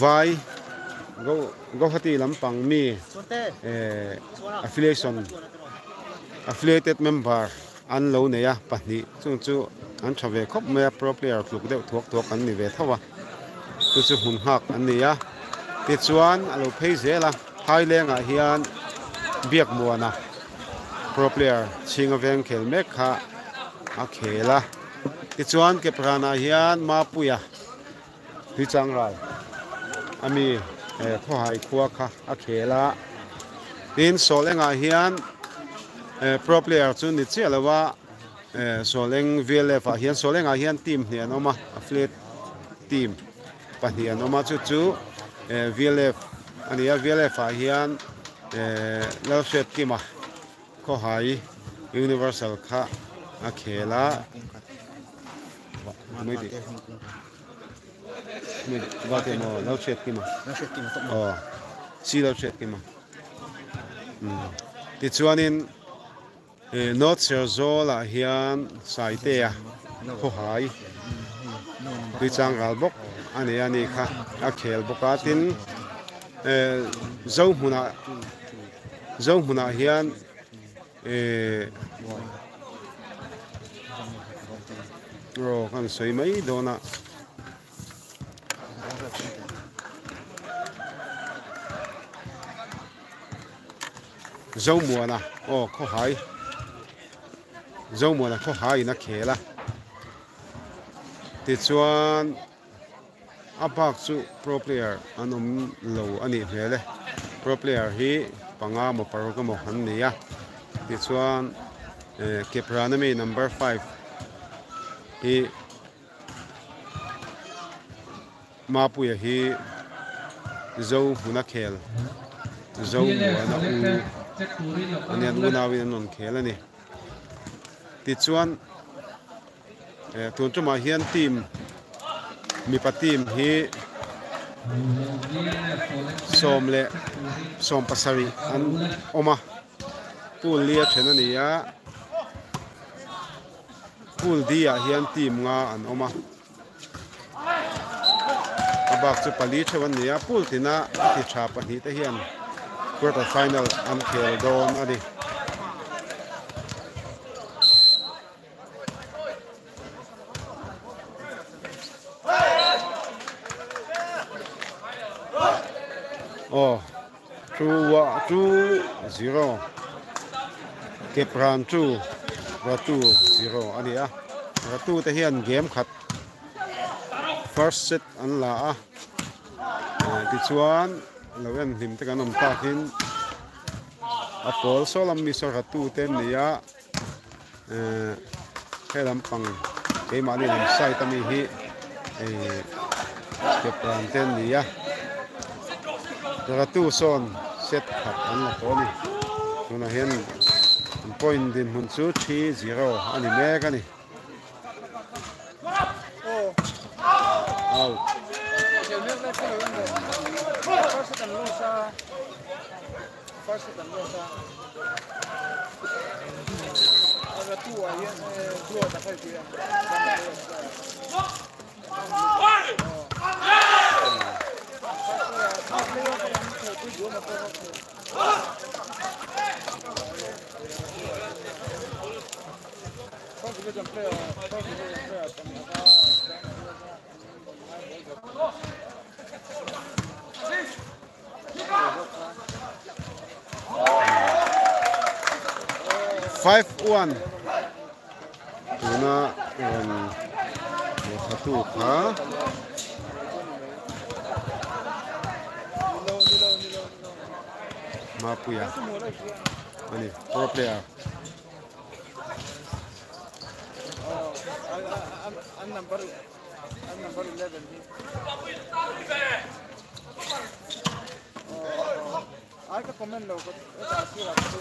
vai go go hati lampang mi eh affiliation affiliated member an lo ne ya pahni chung chu an thave khop me pro player kluk deuh thuak thuak an ni ve thawa chu chu hun hak an ni ya ti chuan alo phei zela hai lenga hian biak muana pro player chinga veng khel mek kha a khela ti chuan ke prana hian ma puya hi chang rai ami eh kho hai khuwa kha a khela tin solenga hian eh pro player chu ni chelawa eh soleng vlf a hian soleng a hian team hne anoma affiliate team pahnian oma chu chu eh vlf ania vlf a hian eh lalshet kima kho hai universal kha a khela. Mới đi mới vào thì mà lâu chết kia mà ờ xí lâu chết kia mà thì cho nên Eh, nó sẽ zo là hiện sai tệ à khó hai. Tuy chăng gal bốc anh ấy anh ấy khá à khel bốc à tin dấu eh, muna dấu muna hiện eh, rồi con sấy mấy đồ nè dấu mua nè ô khó hai dâu mùa là khó hai nó khé là thì chuan bác chú pro player anh ông lâu anh lo ani đấy pro player hi panga một paro cái một han này eh, ya thì chuan kepranami number 5 hi mapuya hi zo huna khel. Zo huna na u anh em luôn nào bên non khel này ti chuan tuần cho mà hiền team mi pa team hi som le som pasari an oma. Pool lia thena ni ya. Pool dia hian team nga an oma. Abak chu pali thewan ni ya. Pool tina ti tha pahni te hian quarter final, an khel don ani oh two wa two zero. Two và two zero. Ani a và two te game khat. First set an la a ti chuan lo en hlim te kan om takin a pol so lam mi so ra tu ten ni a he lam pang ke ma ni lam ten ni ra tu son set khat an la to ni tuna hian point din hun chu 3 0 ani mek ani out First and uh, first and uh, aga tu ahí, eh, tu otra five one. Tuna um satu mapuya ani pro player. I'm number, I'm number 11. I can comment logo. Ito asira ko.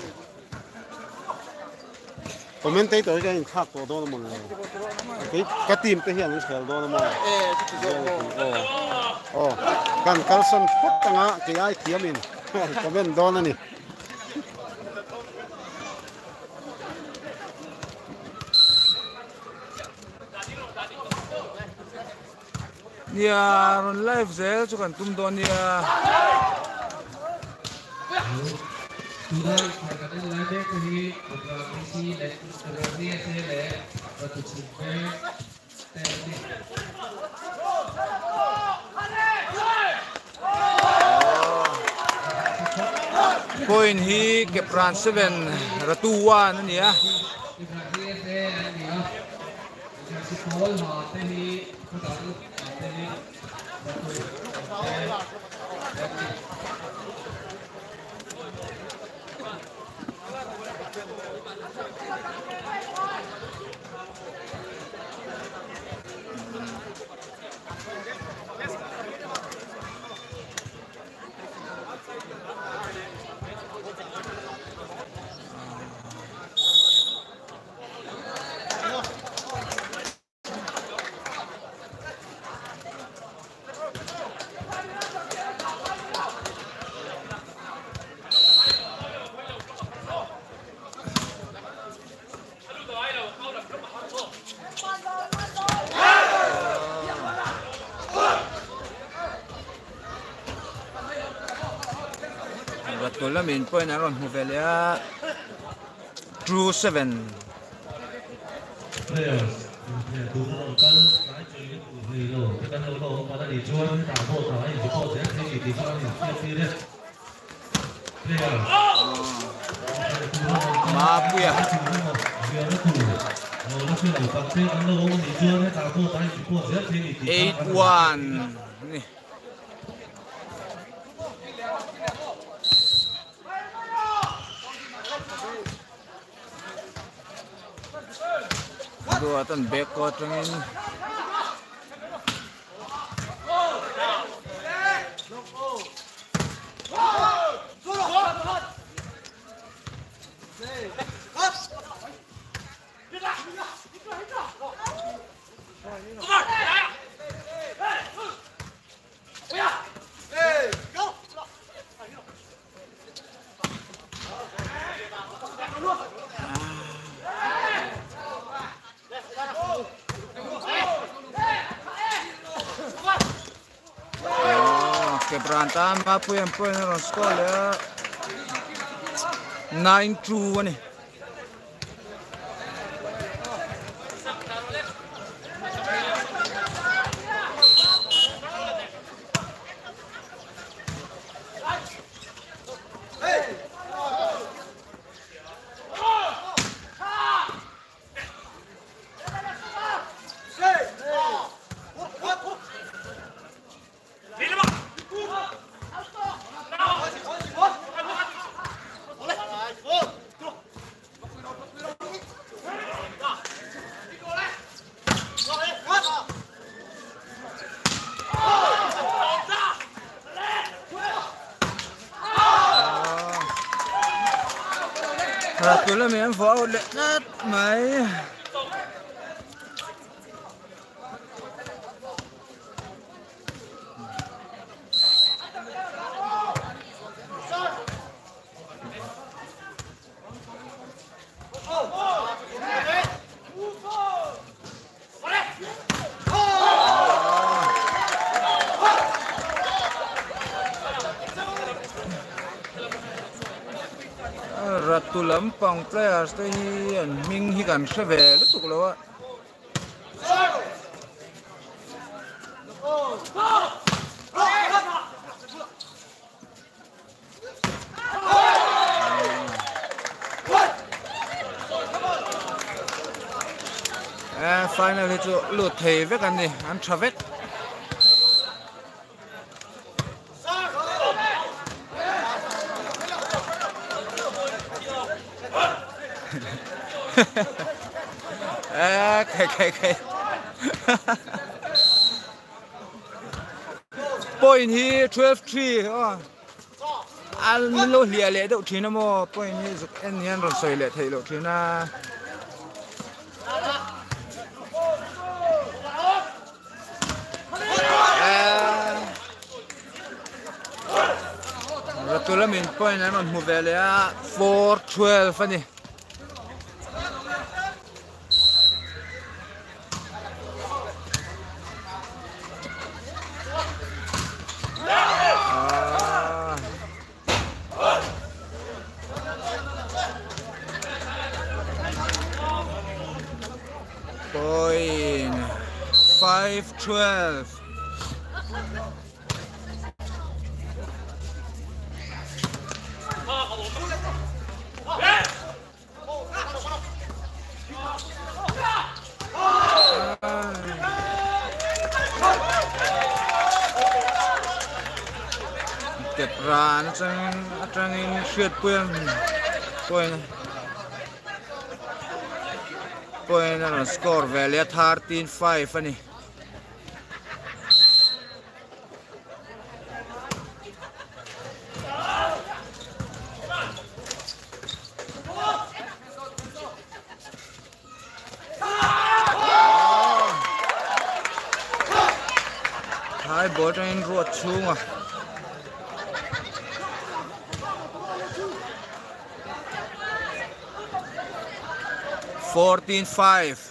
commentator cái thác tổ đó nó một cái cái team cái hiện cái đó nó một ồ ồ kan Carlson phút tăng á cái ai thiam in comment đó nó nè. Nia ron live zel chu kan tum don nia. Sudah kadang point hi ke pran 7 ratu wa na nia beberapa saya ratu la min point aron hu velia true 7 players đủ một cân cái chuyện của người rồi cái cân đầu đầu mà đã đi chuan đảo bộ thảo anh chỉ có sẽ thì thì cho anh kia kia đấy players ma puya giờ nó thủ rồi nó chưa đủ bằng tên nó đâu có đi chuan hay đảo bộ thảo anh chỉ có sẽ thì thì 8 1 ni dua tan back court ringin Oh, quebranta yang puya puya sekolah. Nine le 9 2 ni Ra tu le men fo le nat mai Ratu players te hi an ming hi kan hre ve lutuk lo a Eh, final hi chu lut thei vek an ni an tha à, cái cái cái point hi 12 3 ha an lo lia le do thina mo point hi zuk en hian ron soi le thei lo thina Ratulamin point naman mo vele 4 12 ani. เลือดเปื้อนเปื้อนเปื้อนนั่นสกอร์เวลียทาร์ตีนไฟฟันนี่ 15.5.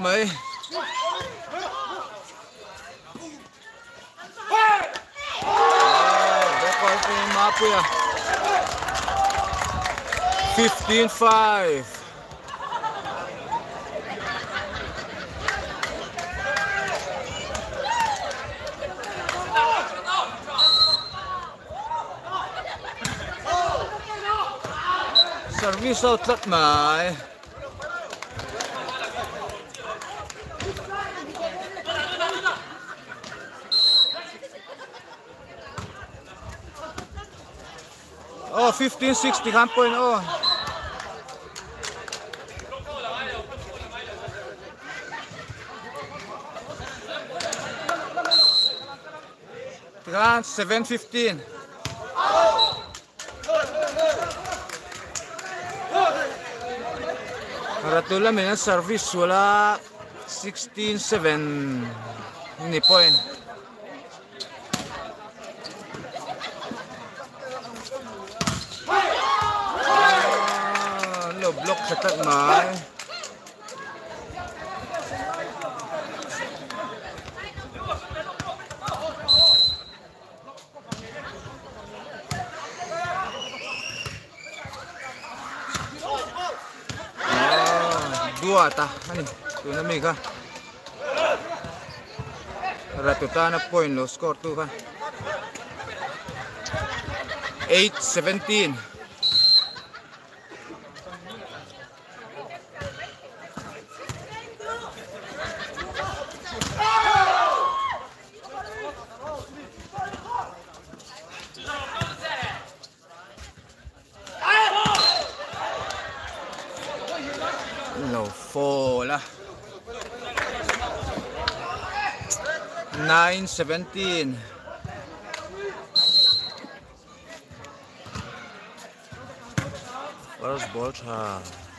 om kop med. Backball 15-5. Service out mai. Oh, 1560 kan point oh. Kan 715. Ratula may service wala 16-7 ni point. tận mới ah, dua ta. Ani tu na mi ka ratu ta na point no score tu ka. 8 17 9-17. Where's Bolcha?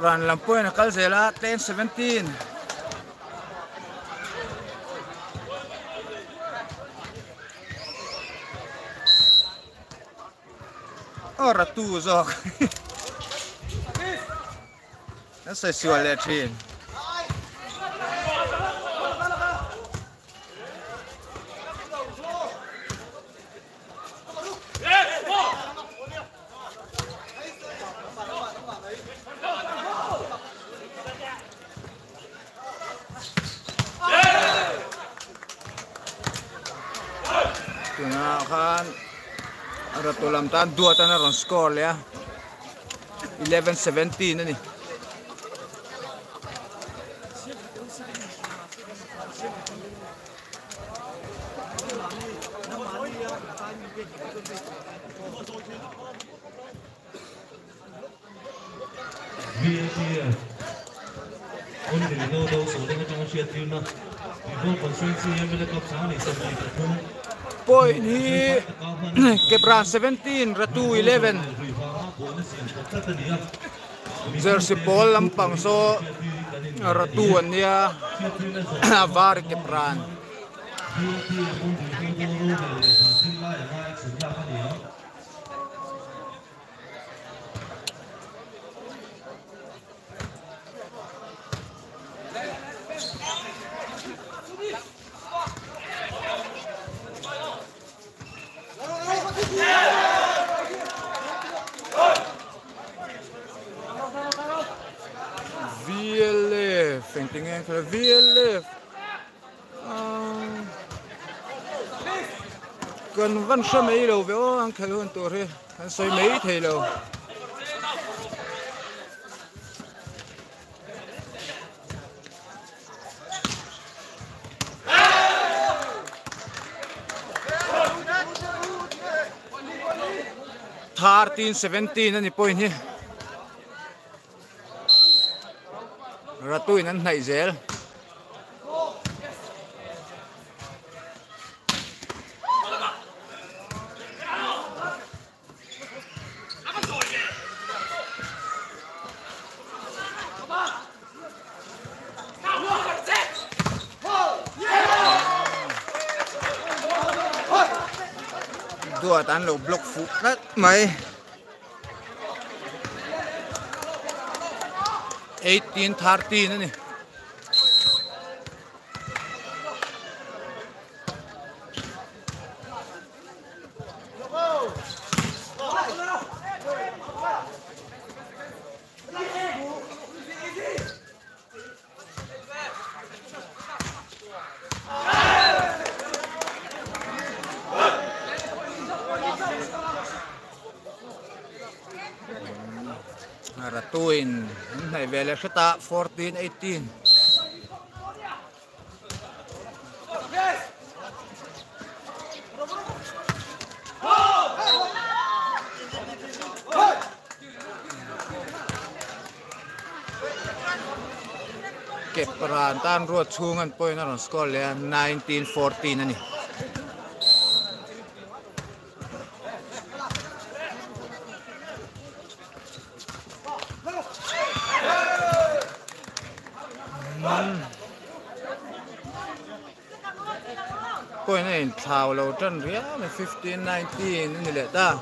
Rồi làm quên Ran Lampoy na kalsela 10-17. Oh, ratuzok. Essa é sua letrinha. Tan dua tan ron score le 11 17 na ni. VAC à ôn định đâu đâu số đang trong chuyện tiêu nó không còn xuyên xuyên em mới cấp sáu này tập trung point hi kepran 17 ratu 11 jersey ball lampang, so ratu an nia var kepran VLF fainting en kala VLF ờ. cần văn sơ mấy đầu với anh khai hơn tuổi rồi anh xoay mấy thầy lâu Thirteen, seventeen, anh point ra tôi nên ang dễ đùa tan lộ block phụ đất mày. 18 30 na ni Ratuin này về là sẽ tạ 14 18 เก็บปรานต้านรวดชูงันป่วยนั่นสกอร์เลย19 14นั่นนี่ Paulo Tan Ria, 15 19 in the letter.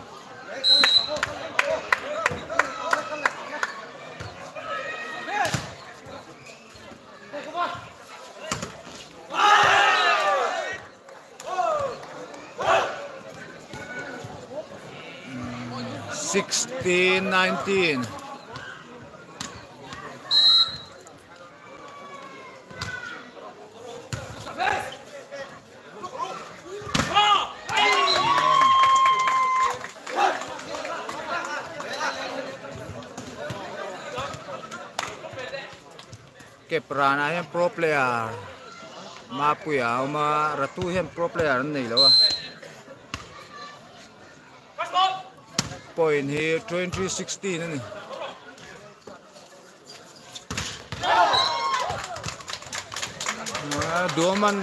Sixteen nineteen. rana hian pro player. Ma pui à, a à, ratu hian pro player an nei lo a point hi 2316 ani duoman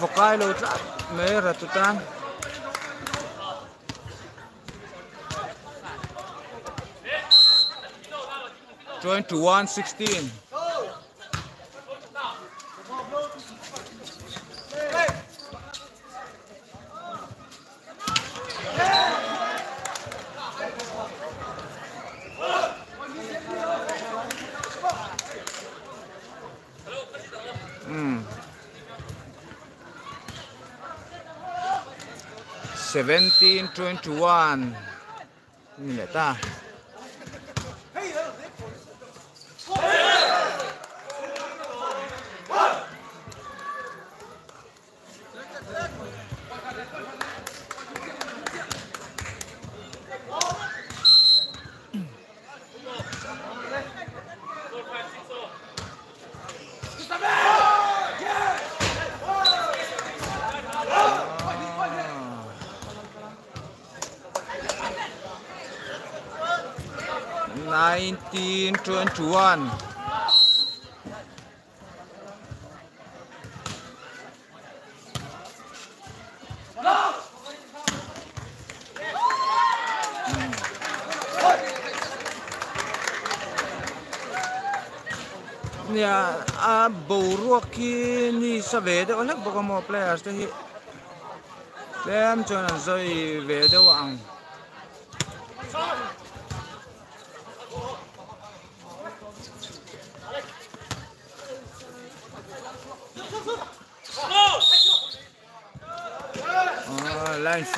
vokai lo tla me ratu tan. Twenty one sixteen. 17 21นี่แ chuan chuan nhà bầu ruột khi ni sa về đâu lắc bao cái mò players đấy em cho là rơi về đâu anh Ah, line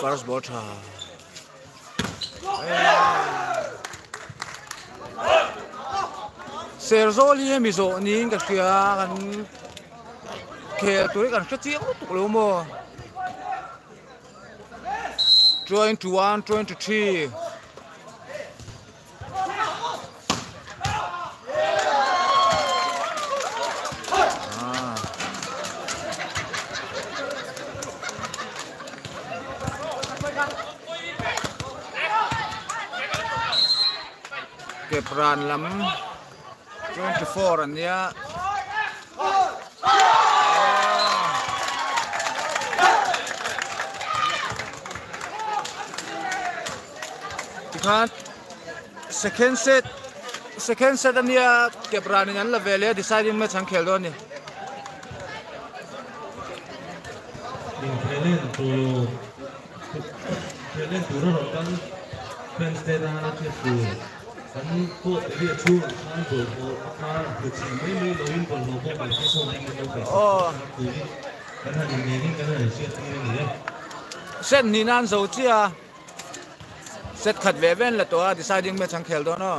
first water. Serzoli e mi zo ni ka kia kan ke tu kan ka chi tu lo mo. Join to one, twenty three. 24 and yeah Tikan second set second set and yeah level ya deciding match ang khelo ni Kalian tu, orang kan, kan ko hi chu kan bol ko ka ku chi mai mai lo in bol lo ko ba ki so nai set ni nan so chi set khat ve ven la to deciding me chang khel do no.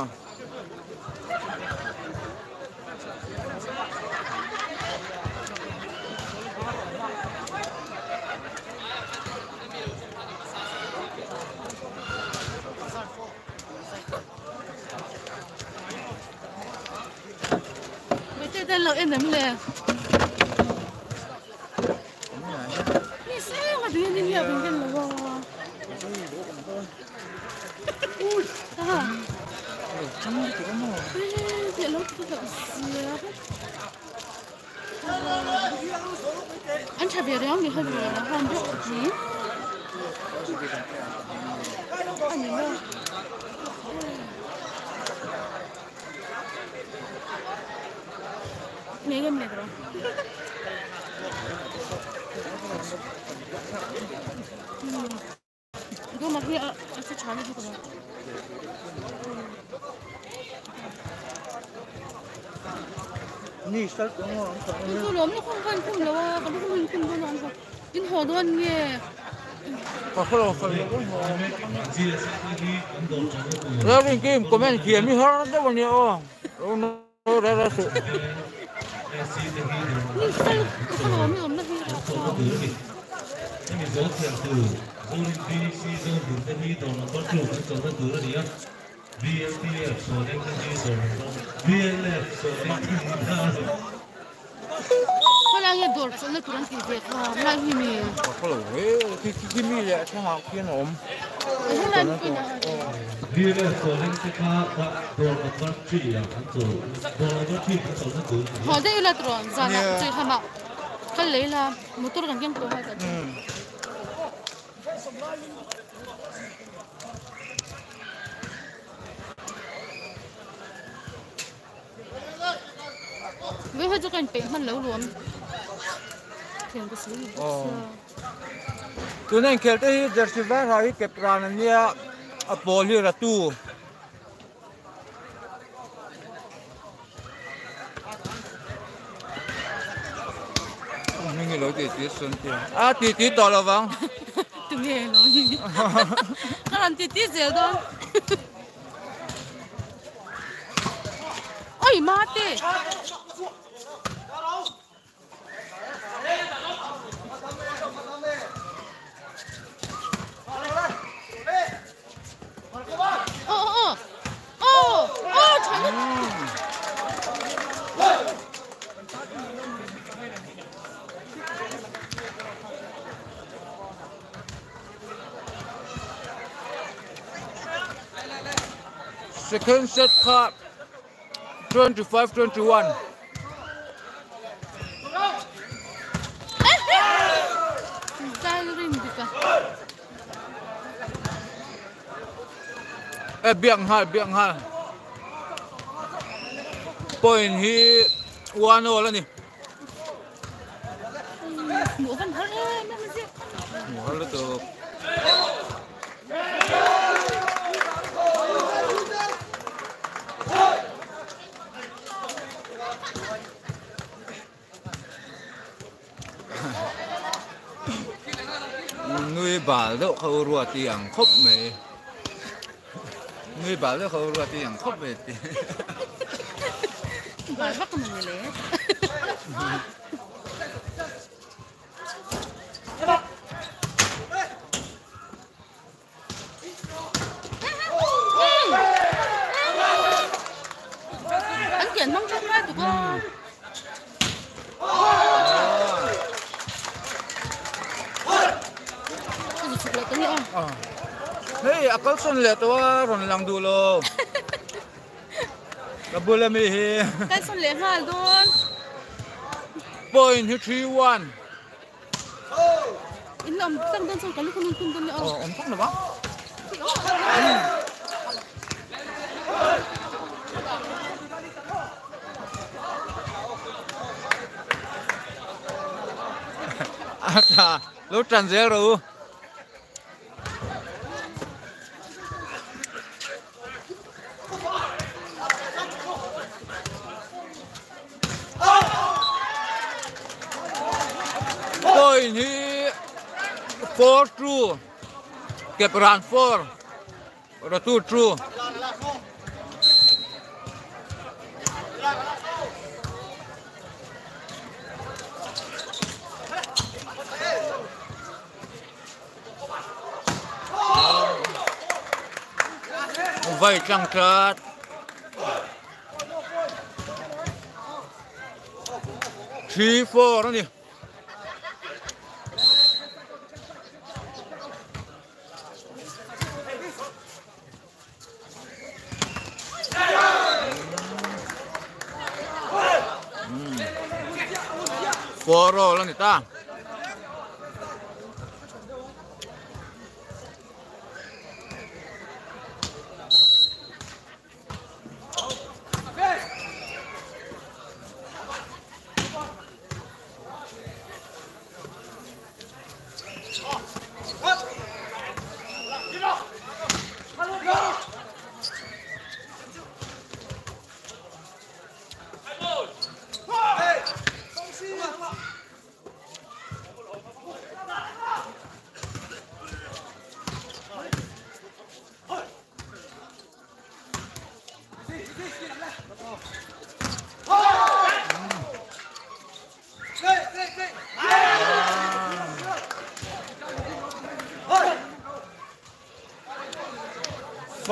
잘해주구나. Ni sal ko mo. Ko lo mo ko kan ko lo ka mo ko ko lo ko. In ho don nge. Ko ko lo ko lo ko. Comment kia mi ho ra da ni o. Ro BNP giờ đủ cái đi tổ nó có chủ cái tổ cái thứ gì á BNP ở số đấy cái đi tổ nó BNP số đấy cái thứ ra rồi cái đồ nó cứ ăn thịt vịt và lại như mì có lỗi cái cái mì lại theo học kia nó ôm cái này cái này đi về số lên cái ca đã đồ nó có chỉ là ăn rồi đồ nó có chỉ ăn rồi nó cứ họ đây là đồ giả là chơi tham bạo cái lấy là một tô gần kia của hai cái với hơi cho cảnh bệnh hơn lâu luôn. Thiền cái số tu nên kêu tới giờ sự vẽ rồi kẹp ra nên nha. Ở bồ liu là tu mình người lối thì tiếp xuân tiền à thì tiếp đó là vâng tu ye lo ni karan ti ti zel don oi Second set cup 25 21. Eh, hal. Point hi one all ni. Mũ văn hal, mũ hal. Mũ. บาลแล้วเขารัวเตียงครบไหมไม่บาลแล้วเขารัวเตียงครบไหมบาลก็มึงเลยอันเขียนมั่งชักมากทุกคน Ah. Hey, này à câu chuyện lệ tôi rồi lăng đủ lo là bữa là mình hi câu chuyện luôn point three one. Oh, lòng tăng đơn xong cái lúc không không đơn nữa ờ ông không được bao à lúc tràn zero 4 true. Keep run 4. Or 2 true. Vậy chẳng. Three, four, đó? ¿dónde está?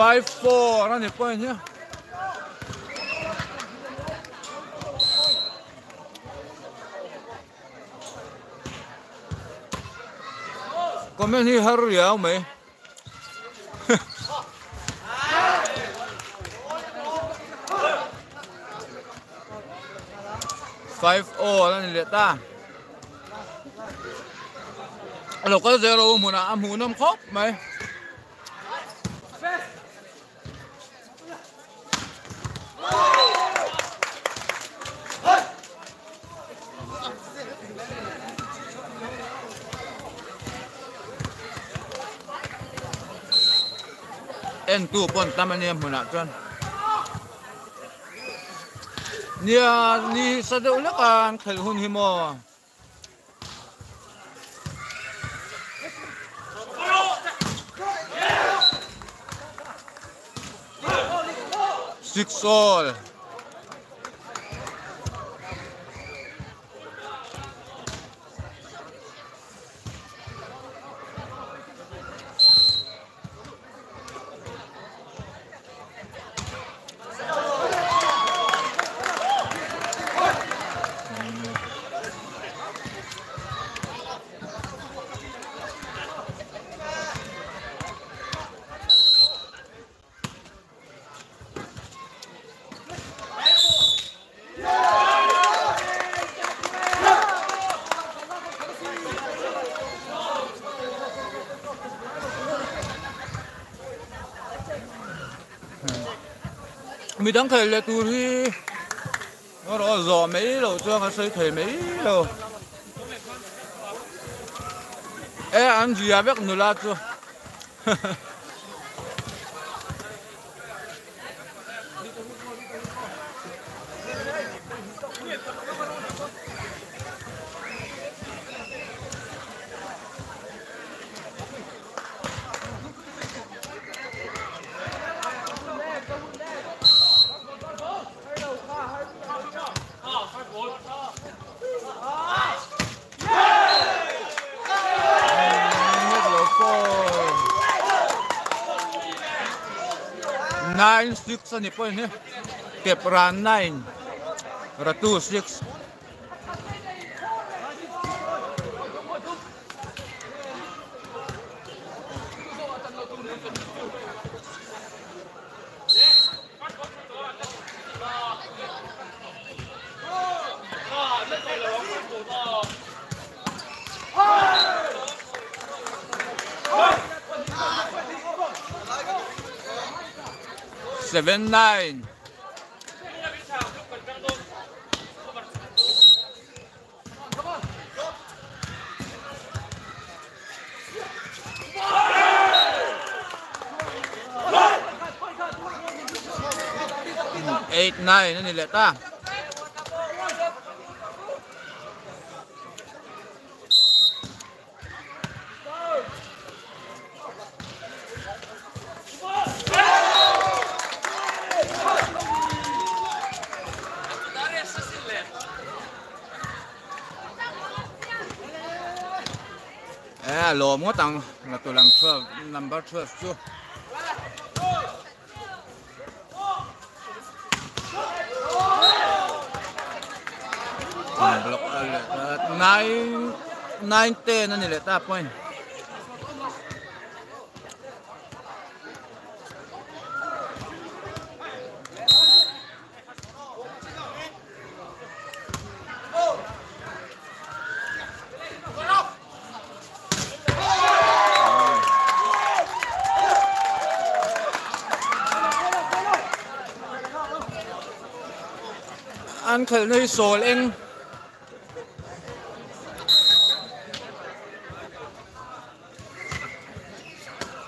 5 4 하나 낼 거야 아니야? Comment he hurry out, man. Five O là liệt ta. Lục có zero muốn à muốn năm khóc mày. Tu pon tamani muna chuan nia ni nhóc anh khử hồn hi mò. Six all mi đang thấy là tu đi nó đó giò mấy đầu cho nó xây thấy mấy đầu ê, ăn gì à biết nữa là chưa? six ani po ni kep run nine ratu six seven nine. Eight nine ni lệ ta à lò tăng là tôi làm thơ number thuê chưa block ờ, ờ, nine nine ten này là tapoin point thời nơi sổ anh